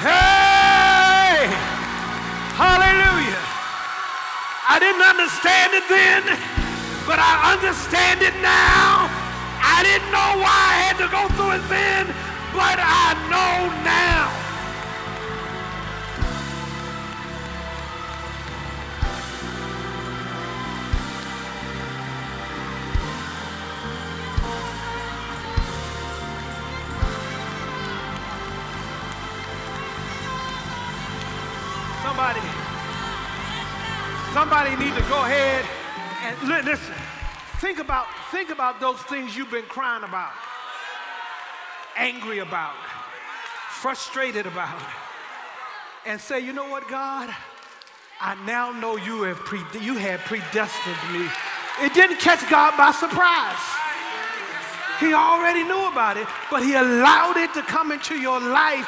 Hey! Hallelujah. I didn't understand it then, but I understand it now. I didn't know why I had to go through it then, but I know now. Listen. Think about, think about those things you've been crying about, angry about, frustrated about, and say, you know what, God? I now know you have pre- you had predestined me. It didn't catch God by surprise. He already knew about it, but he allowed it to come into your life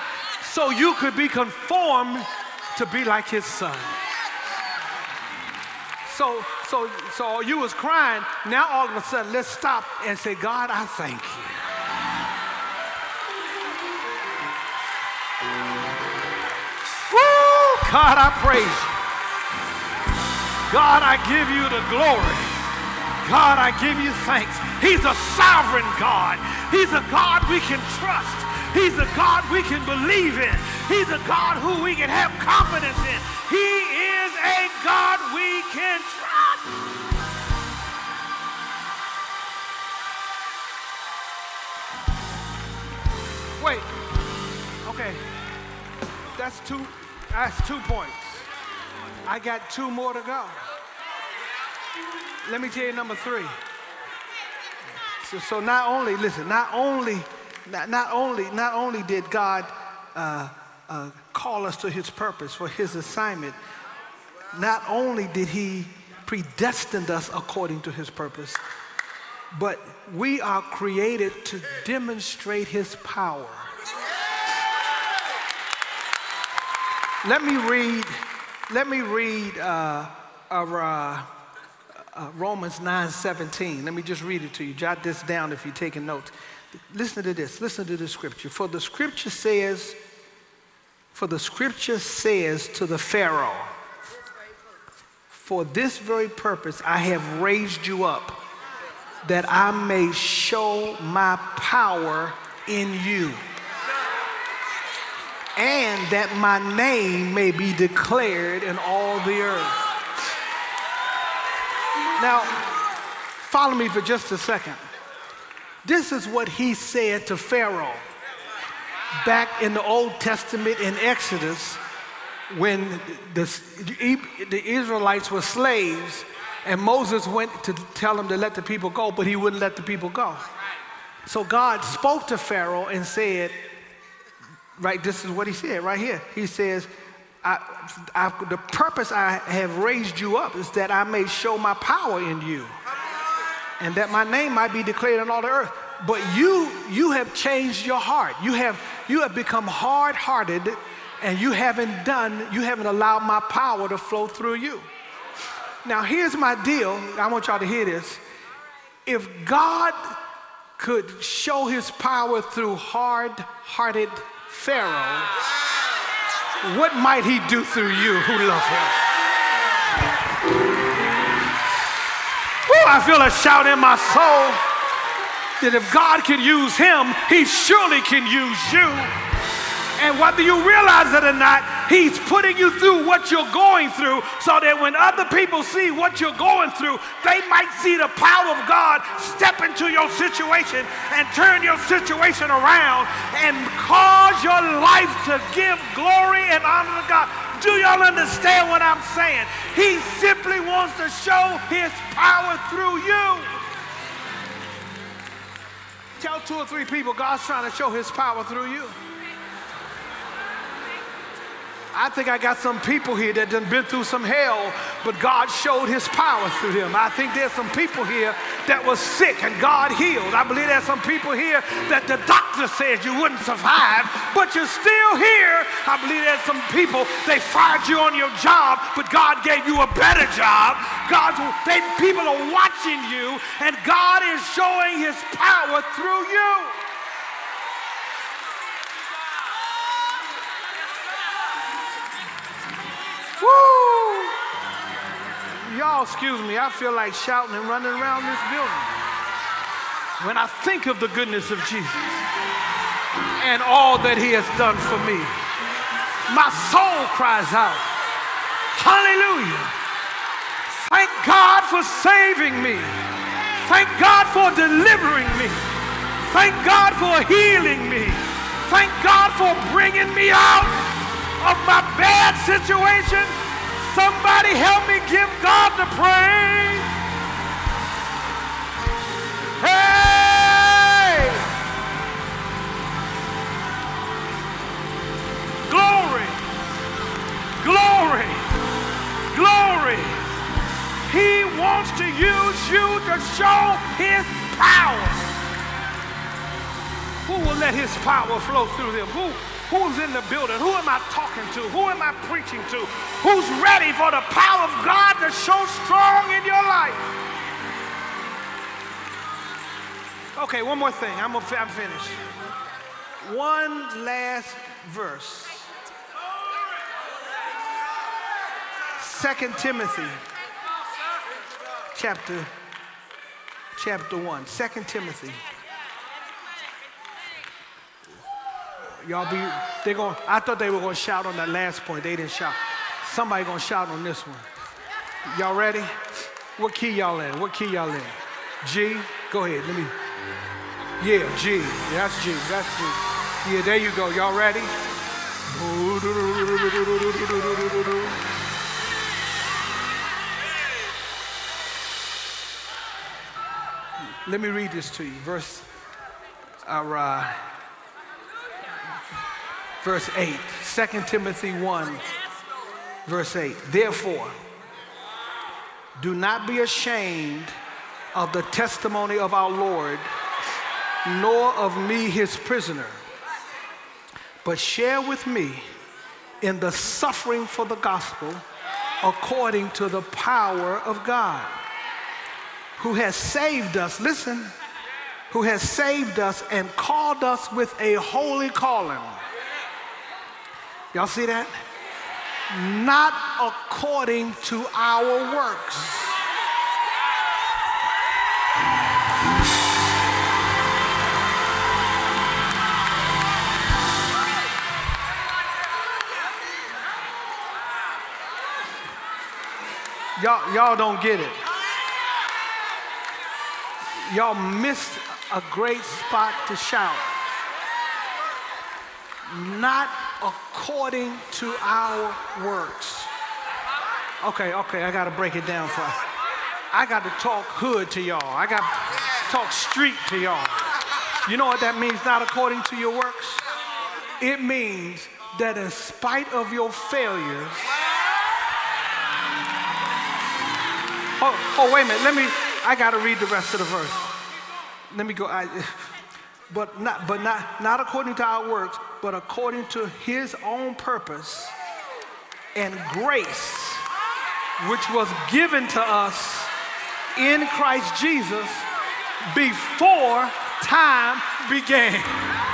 so you could be conformed to be like his son. So, so, so you was crying. Now all of a sudden, let's stop and say, God, I thank you. Woo! God, I praise you. God, I give you the glory. God, I give you thanks. He's a sovereign God. He's a God we can trust. He's a God we can believe in. He's a God who we can have confidence in. He is a God we can trust. Wait. Okay. That's two. That's two points. I got two more to go. Let me tell you number three. So, so not only, listen, not only, not, not only, not only did God uh, uh, call us to his purpose for his assignment, not only did he predestined us according to his purpose, but we are created to demonstrate his power. Let me read, let me read uh, uh, uh, Romans 9 17. Let me just read it to you. Jot this down if you're taking notes. Listen to this. Listen to the scripture. For the scripture says, for the scripture says to the Pharaoh, For this very purpose I have raised you up, that I may show my power in you, and that my name may be declared in all the earth. Now, follow me for just a second. This is what he said to Pharaoh back in the Old Testament in Exodus when the, the Israelites were slaves and Moses went to tell them to let the people go, but he wouldn't let the people go. So God spoke to Pharaoh and said, right, this is what he said right here. He says, I, I, the purpose I have raised you up is that I may show my power in you and that my name might be declared in all the earth. But you, you have changed your heart. You have, you have become hard-hearted and you haven't done, you haven't allowed my power to flow through you. Now here's my deal. I want y'all to hear this. If God could show his power through hard-hearted Pharaoh, what might he do through you who love him? Woo, I feel a shout in my soul that if God can use him, he surely can use you. And whether you realize it or not, he's putting you through what you're going through so that when other people see what you're going through, they might see the power of God step into your situation and turn your situation around and cause your life to give glory and honor to God. Do y'all understand what I'm saying? He simply wants to show his power through you. Tell two or three people God's trying to show his power through you. I think I got some people here that done been through some hell, but God showed his power through them. I think there's some people here that was sick and God healed. I believe there's some people here that the doctor says you wouldn't survive, but you're still here. I believe there's some people, they fired you on your job, but God gave you a better job. God, they, people are watching you, and God is showing his power through you. Woo! Y'all, excuse me, I feel like shouting and running around this building. When I think of the goodness of Jesus and all that he has done for me, my soul cries out, Hallelujah! Thank God for saving me. Thank God for delivering me. Thank God for healing me. Thank God for bringing me out of my bad situation. Somebody help me give God the praise. Hey! Glory! Glory! Glory! He wants to use you to show his power. Who will let his power flow through them? Who, who's in the building? Who am I talking to? Who am I preaching to? Who's ready for the power of God to show strong in your life? Okay, one more thing. I'm, I'm finished. One last verse. Second Timothy, chapter, chapter 1. Second Timothy. Y'all be, they going I thought they were going to shout on that last point. They didn't shout. Somebody going to shout on this one. Y'all ready? What key y'all in? What key y'all in? G? Go ahead, let me. Yeah, G. That's G. That's G. Yeah, there you go. Y'all ready? Let me read this to you. Verse, uh, verse 8. 2 Timothy 1, verse 8. Therefore, do not be ashamed of the testimony of our Lord, nor of me, his prisoner, but share with me in the suffering for the gospel according to the power of God, who has saved us. Listen, who has saved us and called us with a holy calling. Y'all see that? Not according to our works. Y'all, y'all don't get it. Y'all missed a great spot to shout. Not according to our works. Okay, okay, I gotta break it down for you. I got to talk hood to y'all. I got to talk street to y'all. You know what that means, not according to your works? It means that in spite of your failures, Oh, oh, wait a minute. Let me. I got to read the rest of the verse. Let me go. I, but not, but not, not according to our works, but according to His own purpose and grace, which was given to us in Christ Jesus before time began.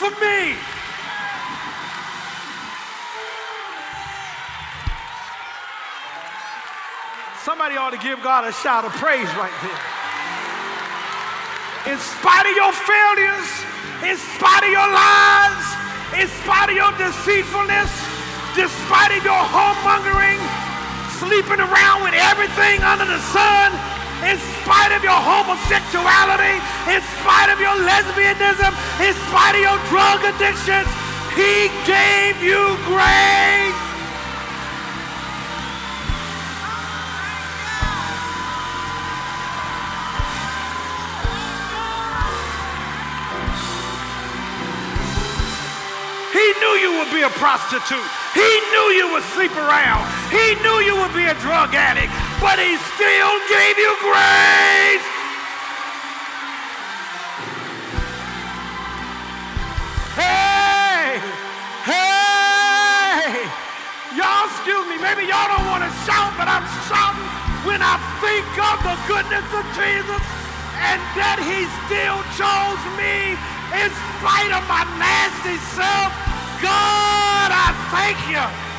For me. Somebody ought to give God a shout of praise right there. In spite of your failures, in spite of your lies, in spite of your deceitfulness, despite of your homongering, sleeping around with everything under the sun, in spite of your homosexuality, in spite of your lesbianism, in spite of your drug addictions, he gave you grace. He knew you would be a prostitute. He knew you would sleep around. He knew you would be a drug addict, but he still gave you grace. Hey, hey, y'all excuse me. Maybe y'all don't want to shout, but I'm shouting when I think of the goodness of Jesus and that he still chose me in spite of my nasty self. God, I thank you.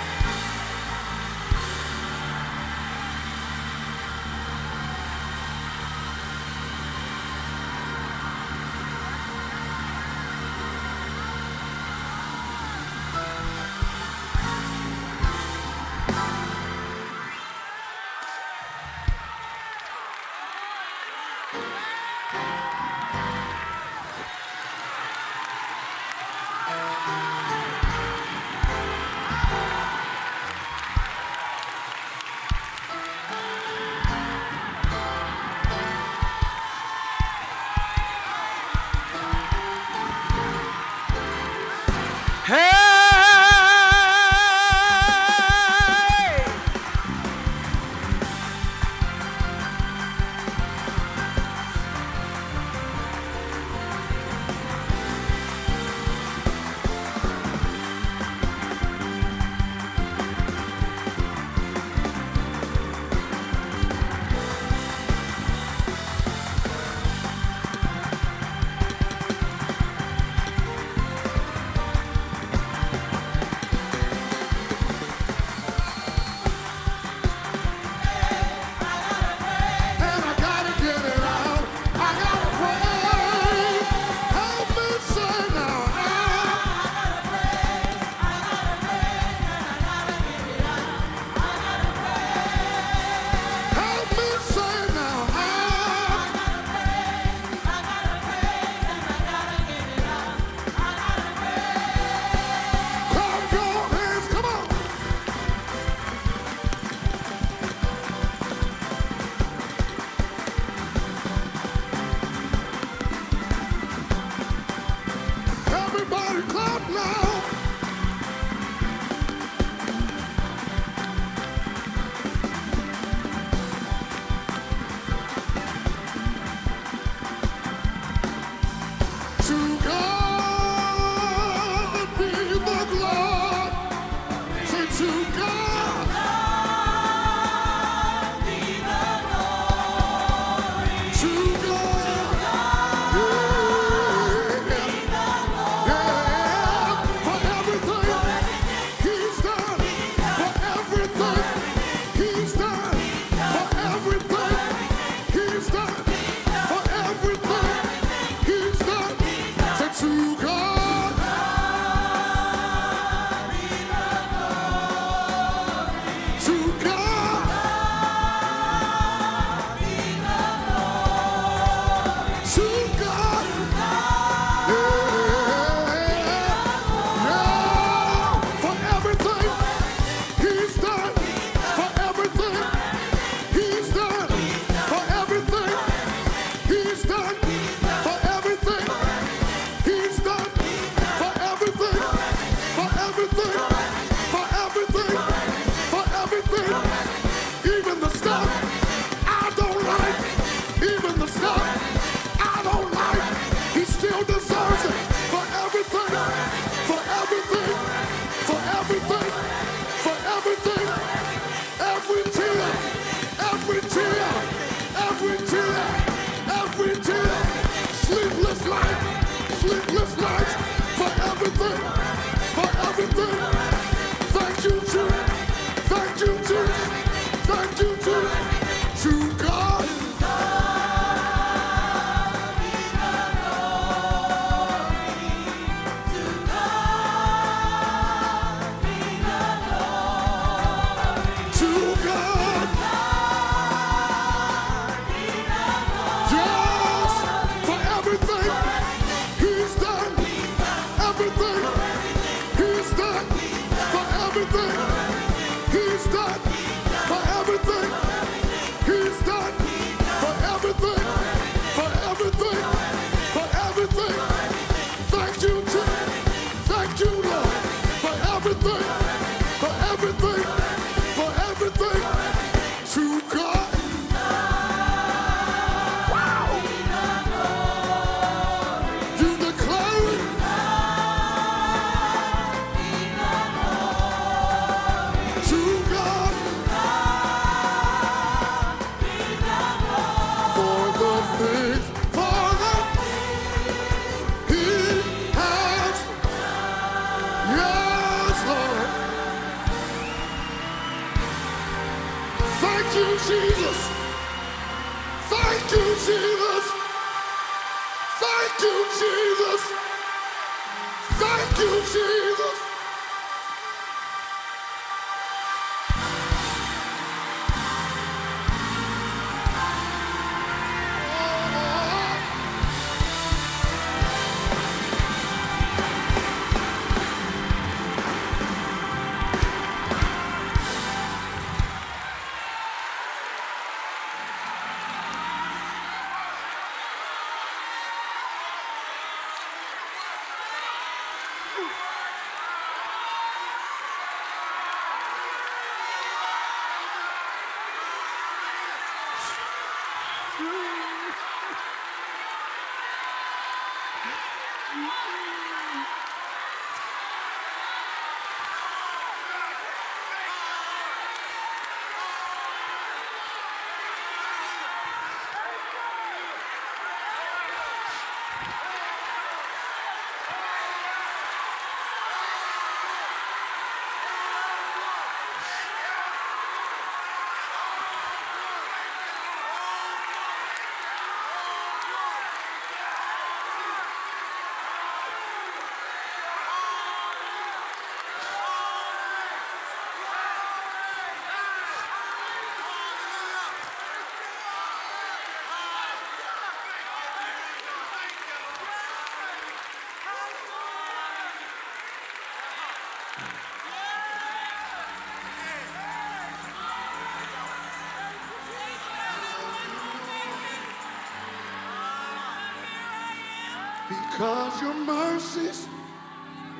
Your mercies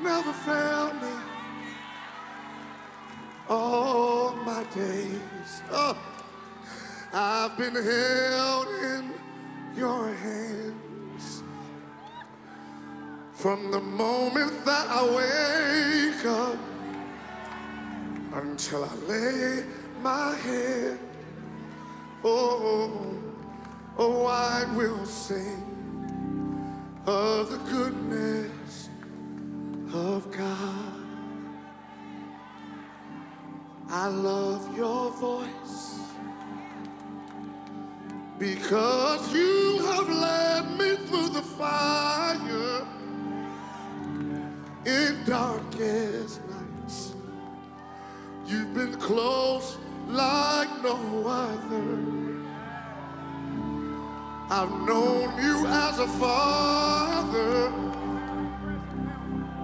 never fail me all my days. Oh, I've been held in your hands from the moment that I wake up until I lay my head. Oh, oh, I will sing of the goodness of God. I love your voice because you have led me through the fire in darkest nights. You've been close like no other. I've known you as a father,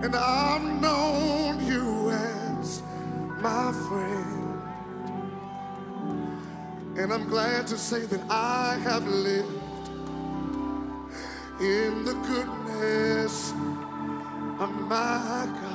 and I've known you as my friend. And I'm glad to say that I have lived in the goodness of my God.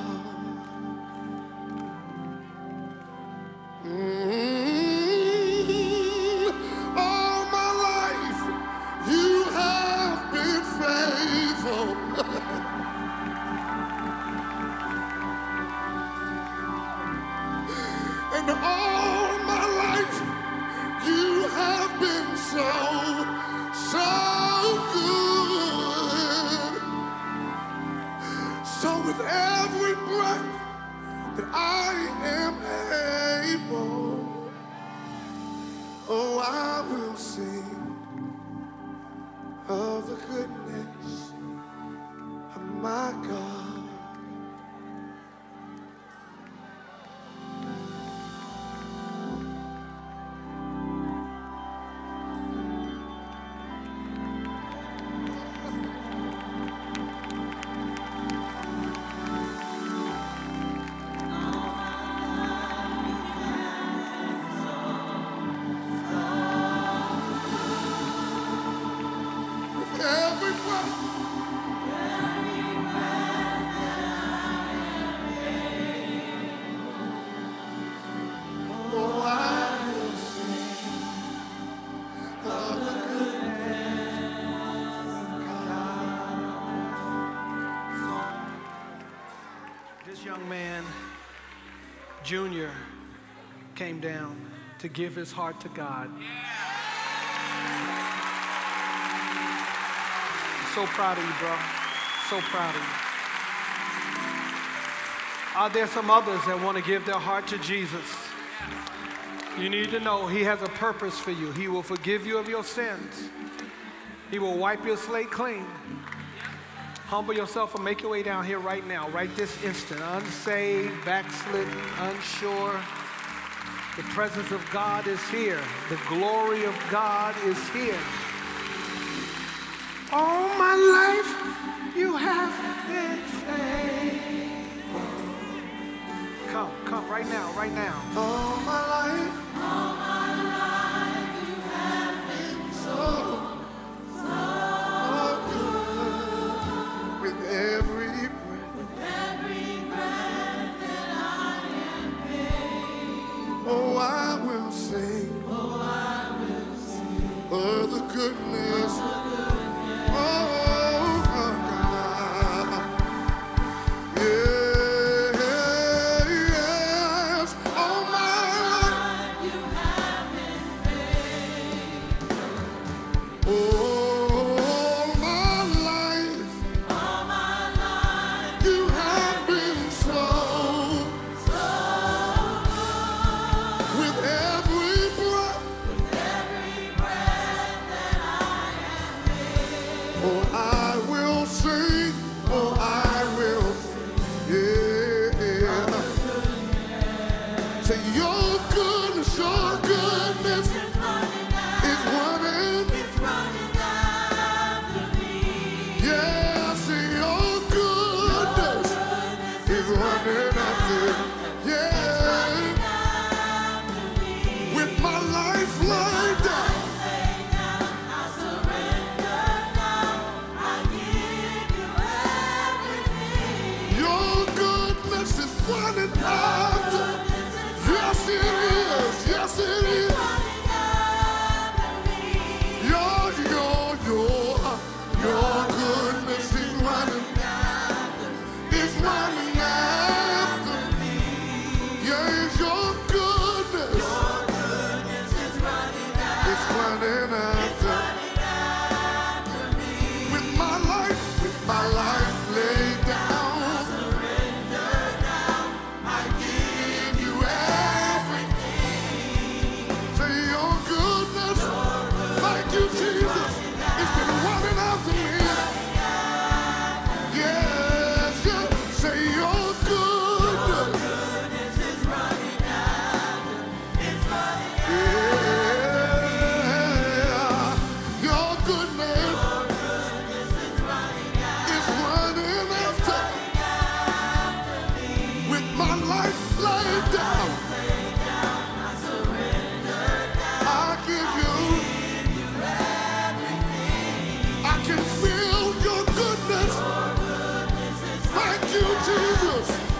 Down to give his heart to God. So proud of you, bro. So proud of you. Are there some others that want to give their heart to Jesus? You need to know He has a purpose for you. He will forgive you of your sins, He will wipe your slate clean. Humble yourself and make your way down here right now, right this instant. Unsaved, backslidden, unsure. The presence of God is here. The glory of God is here. All my life you have been faithful. Come, come right now, right now. All my life. So, you, Jesus.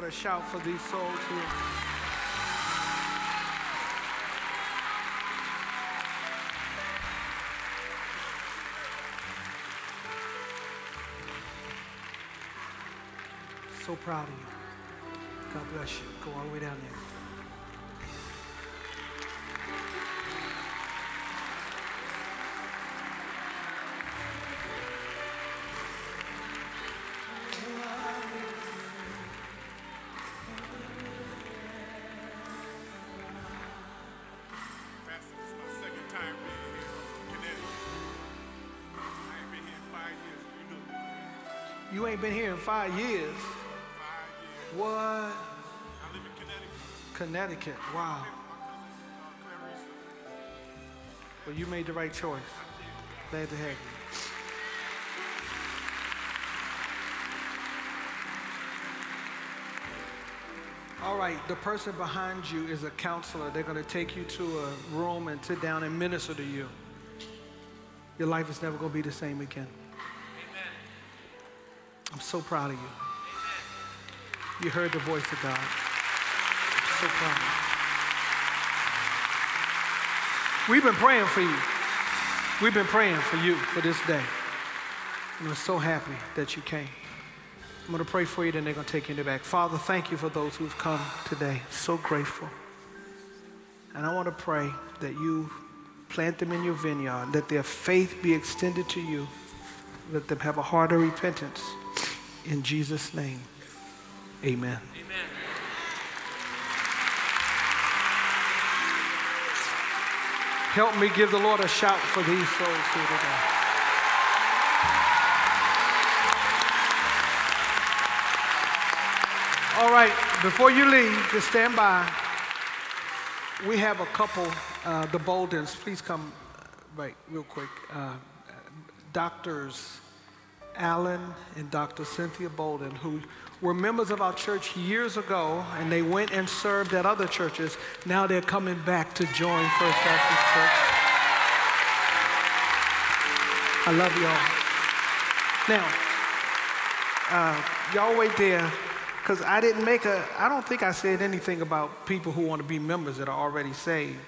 Lord a shout for these souls here. So proud of you. God bless you. Go all the way down there. Ain't been here in five years. five years. What? I live in Connecticut. Connecticut. Wow. Well, you made the right choice. Glad to have you. All right, the person behind you is a counselor. They're going to take you to a room and sit down and minister to you. Your life is never going to be the same again. I'm so proud of you. You heard the voice of God. I'm so proud. We've been praying for you. We've been praying for you for this day. And we're so happy that you came. I'm going to pray for you, then they're going to take you in the back. Father, thank you for those who've come today. So grateful. And I want to pray that you plant them in your vineyard, let their faith be extended to you, let them have a heart of repentance. In Jesus' name, amen. Amen. Help me give the Lord a shout for these souls here today. All right, before you leave, just stand by. We have a couple, uh, the Boldens. Please come uh, right real quick. Uh, doctors Alan and Dr. Cynthia Bolden, who were members of our church years ago, and they went and served at other churches. Now they're coming back to join First Baptist Church. I love y'all. Now, uh, y'all wait there, because I didn't make a, I don't think I said anything about people who want to be members that are already saved.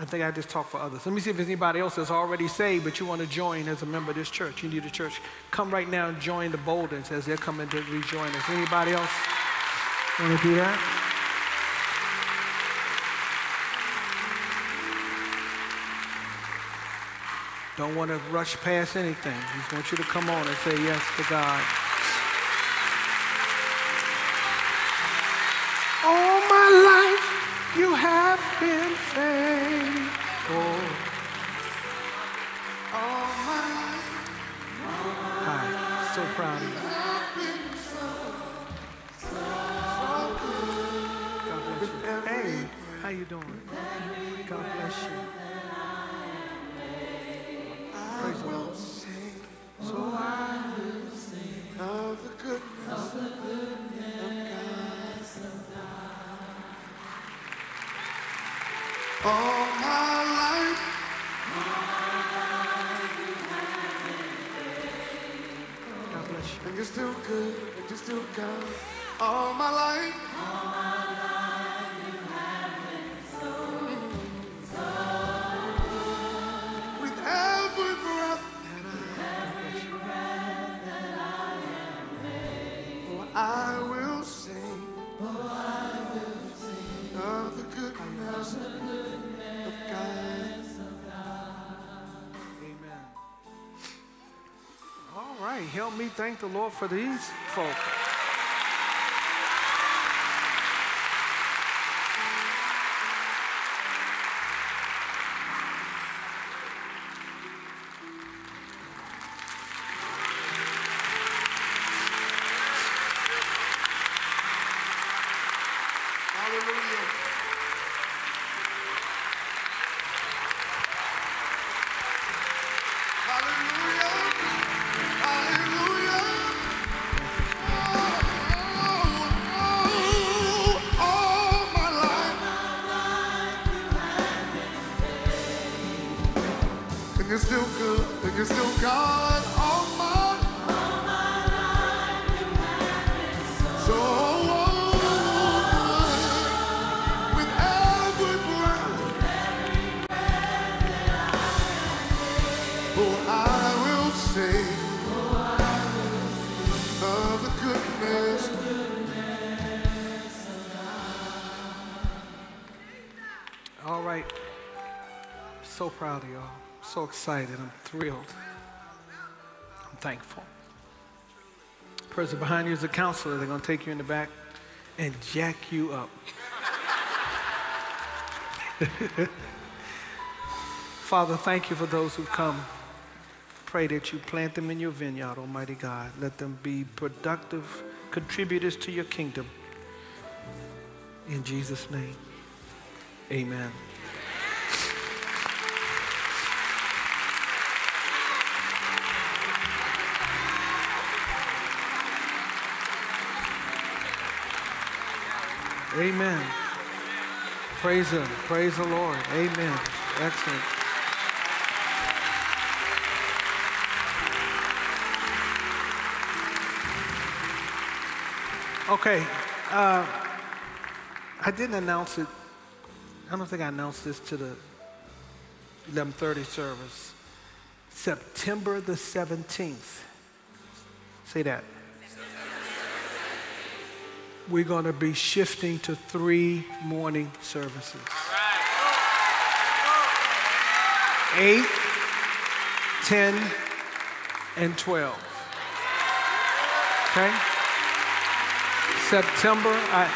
I think I just talked for others. Let me see if there's anybody else that's already saved, but you want to join as a member of this church. You need a church. Come right now and join the Boldens as they're coming to rejoin us. Anybody else want to do that? Don't want to rush past anything. Just want you to come on and say yes to God. All my life you have been faithful. Hey, how you doing? God bless you. Praise the Lord. So I will sing of the goodness of God. Oh. You're still good, and you're still God. All my life. Help me thank the Lord for these folk. Excited. I'm thrilled. I'm thankful. The Person behind you is a counselor. They're going to take you in the back and jack you up. Father, thank you for those who've come. Pray that you plant them in your vineyard, Almighty God. Let them be productive contributors to your kingdom. In Jesus' name, amen. Amen. Praise Him. Praise the Lord. Amen. Excellent. Okay. Uh, I didn't announce it. I don't think I announced this to the 11:30 service. September the 17th. Say that. We're going to be shifting to three morning services. 8, 10, and 12. Okay? September, I,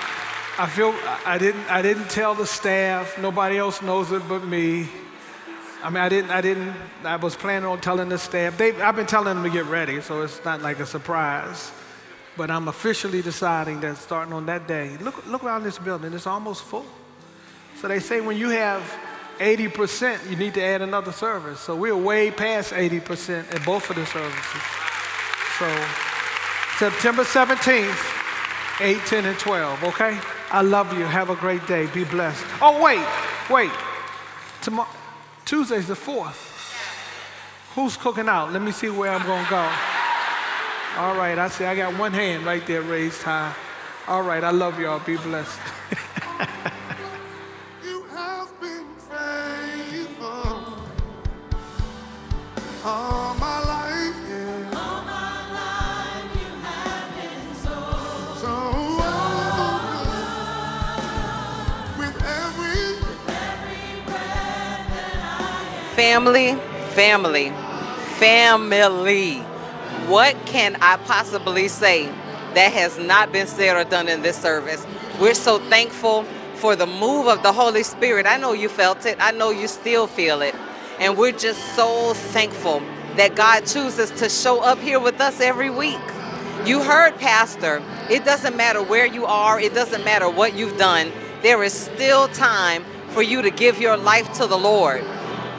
I feel I didn't I didn't tell the staff. Nobody else knows it but me. I mean, I didn't I didn't I was planning on telling the staff. They I've been telling them to get ready, so it's not like a surprise. But I'm officially deciding that starting on that day, look look around this building, it's almost full. So they say when you have 80%, you need to add another service. So we're way past 80% at both of the services. So September 17th, 8, 10, and 12, okay? I love you. Have a great day. Be blessed. Oh, wait, wait. Tomorrow, Tuesday's the 4th. Who's cooking out? Let me see where I'm going to go. All right, I see I got one hand right there raised high. All right, I love y'all. Be blessed. You have been faithful all my life, yeah. All my life you have been so, so good. With every Family, family, family. What can I possibly say that has not been said or done in this service? We're so thankful for the move of the Holy Spirit. I know you felt it, I know you still feel it. And we're just so thankful that God chooses to show up here with us every week. You heard, Pastor, it doesn't matter where you are, it doesn't matter what you've done, there is still time for you to give your life to the Lord.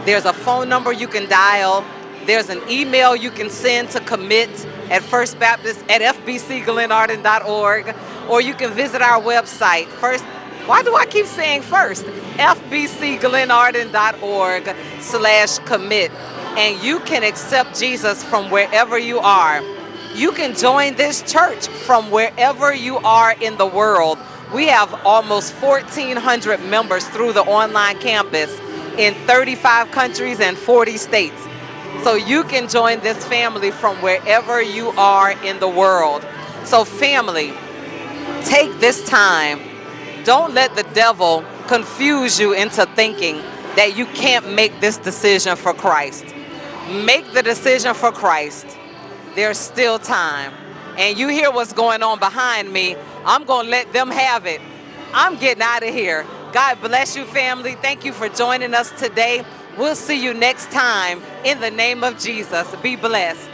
There's a phone number you can dial. There's an email you can send to commit at First Baptist at fbcglenarden.org, or you can visit our website. First, why do I keep saying first? fbcglenarden.org slash commit. And you can accept Jesus from wherever you are. You can join this church from wherever you are in the world. We have almost 1,400 members through the online campus in 35 countries and 40 states. So you can join this family from wherever you are in the world. So, family, take this time. Don't let the devil confuse you into thinking that you can't make this decision for Christ. Make the decision for Christ. There's still time. And you hear what's going on behind me. I'm going to let them have it. I'm getting out of here. God bless you, family. Thank you for joining us today. We'll see you next time in the name of Jesus. Be blessed.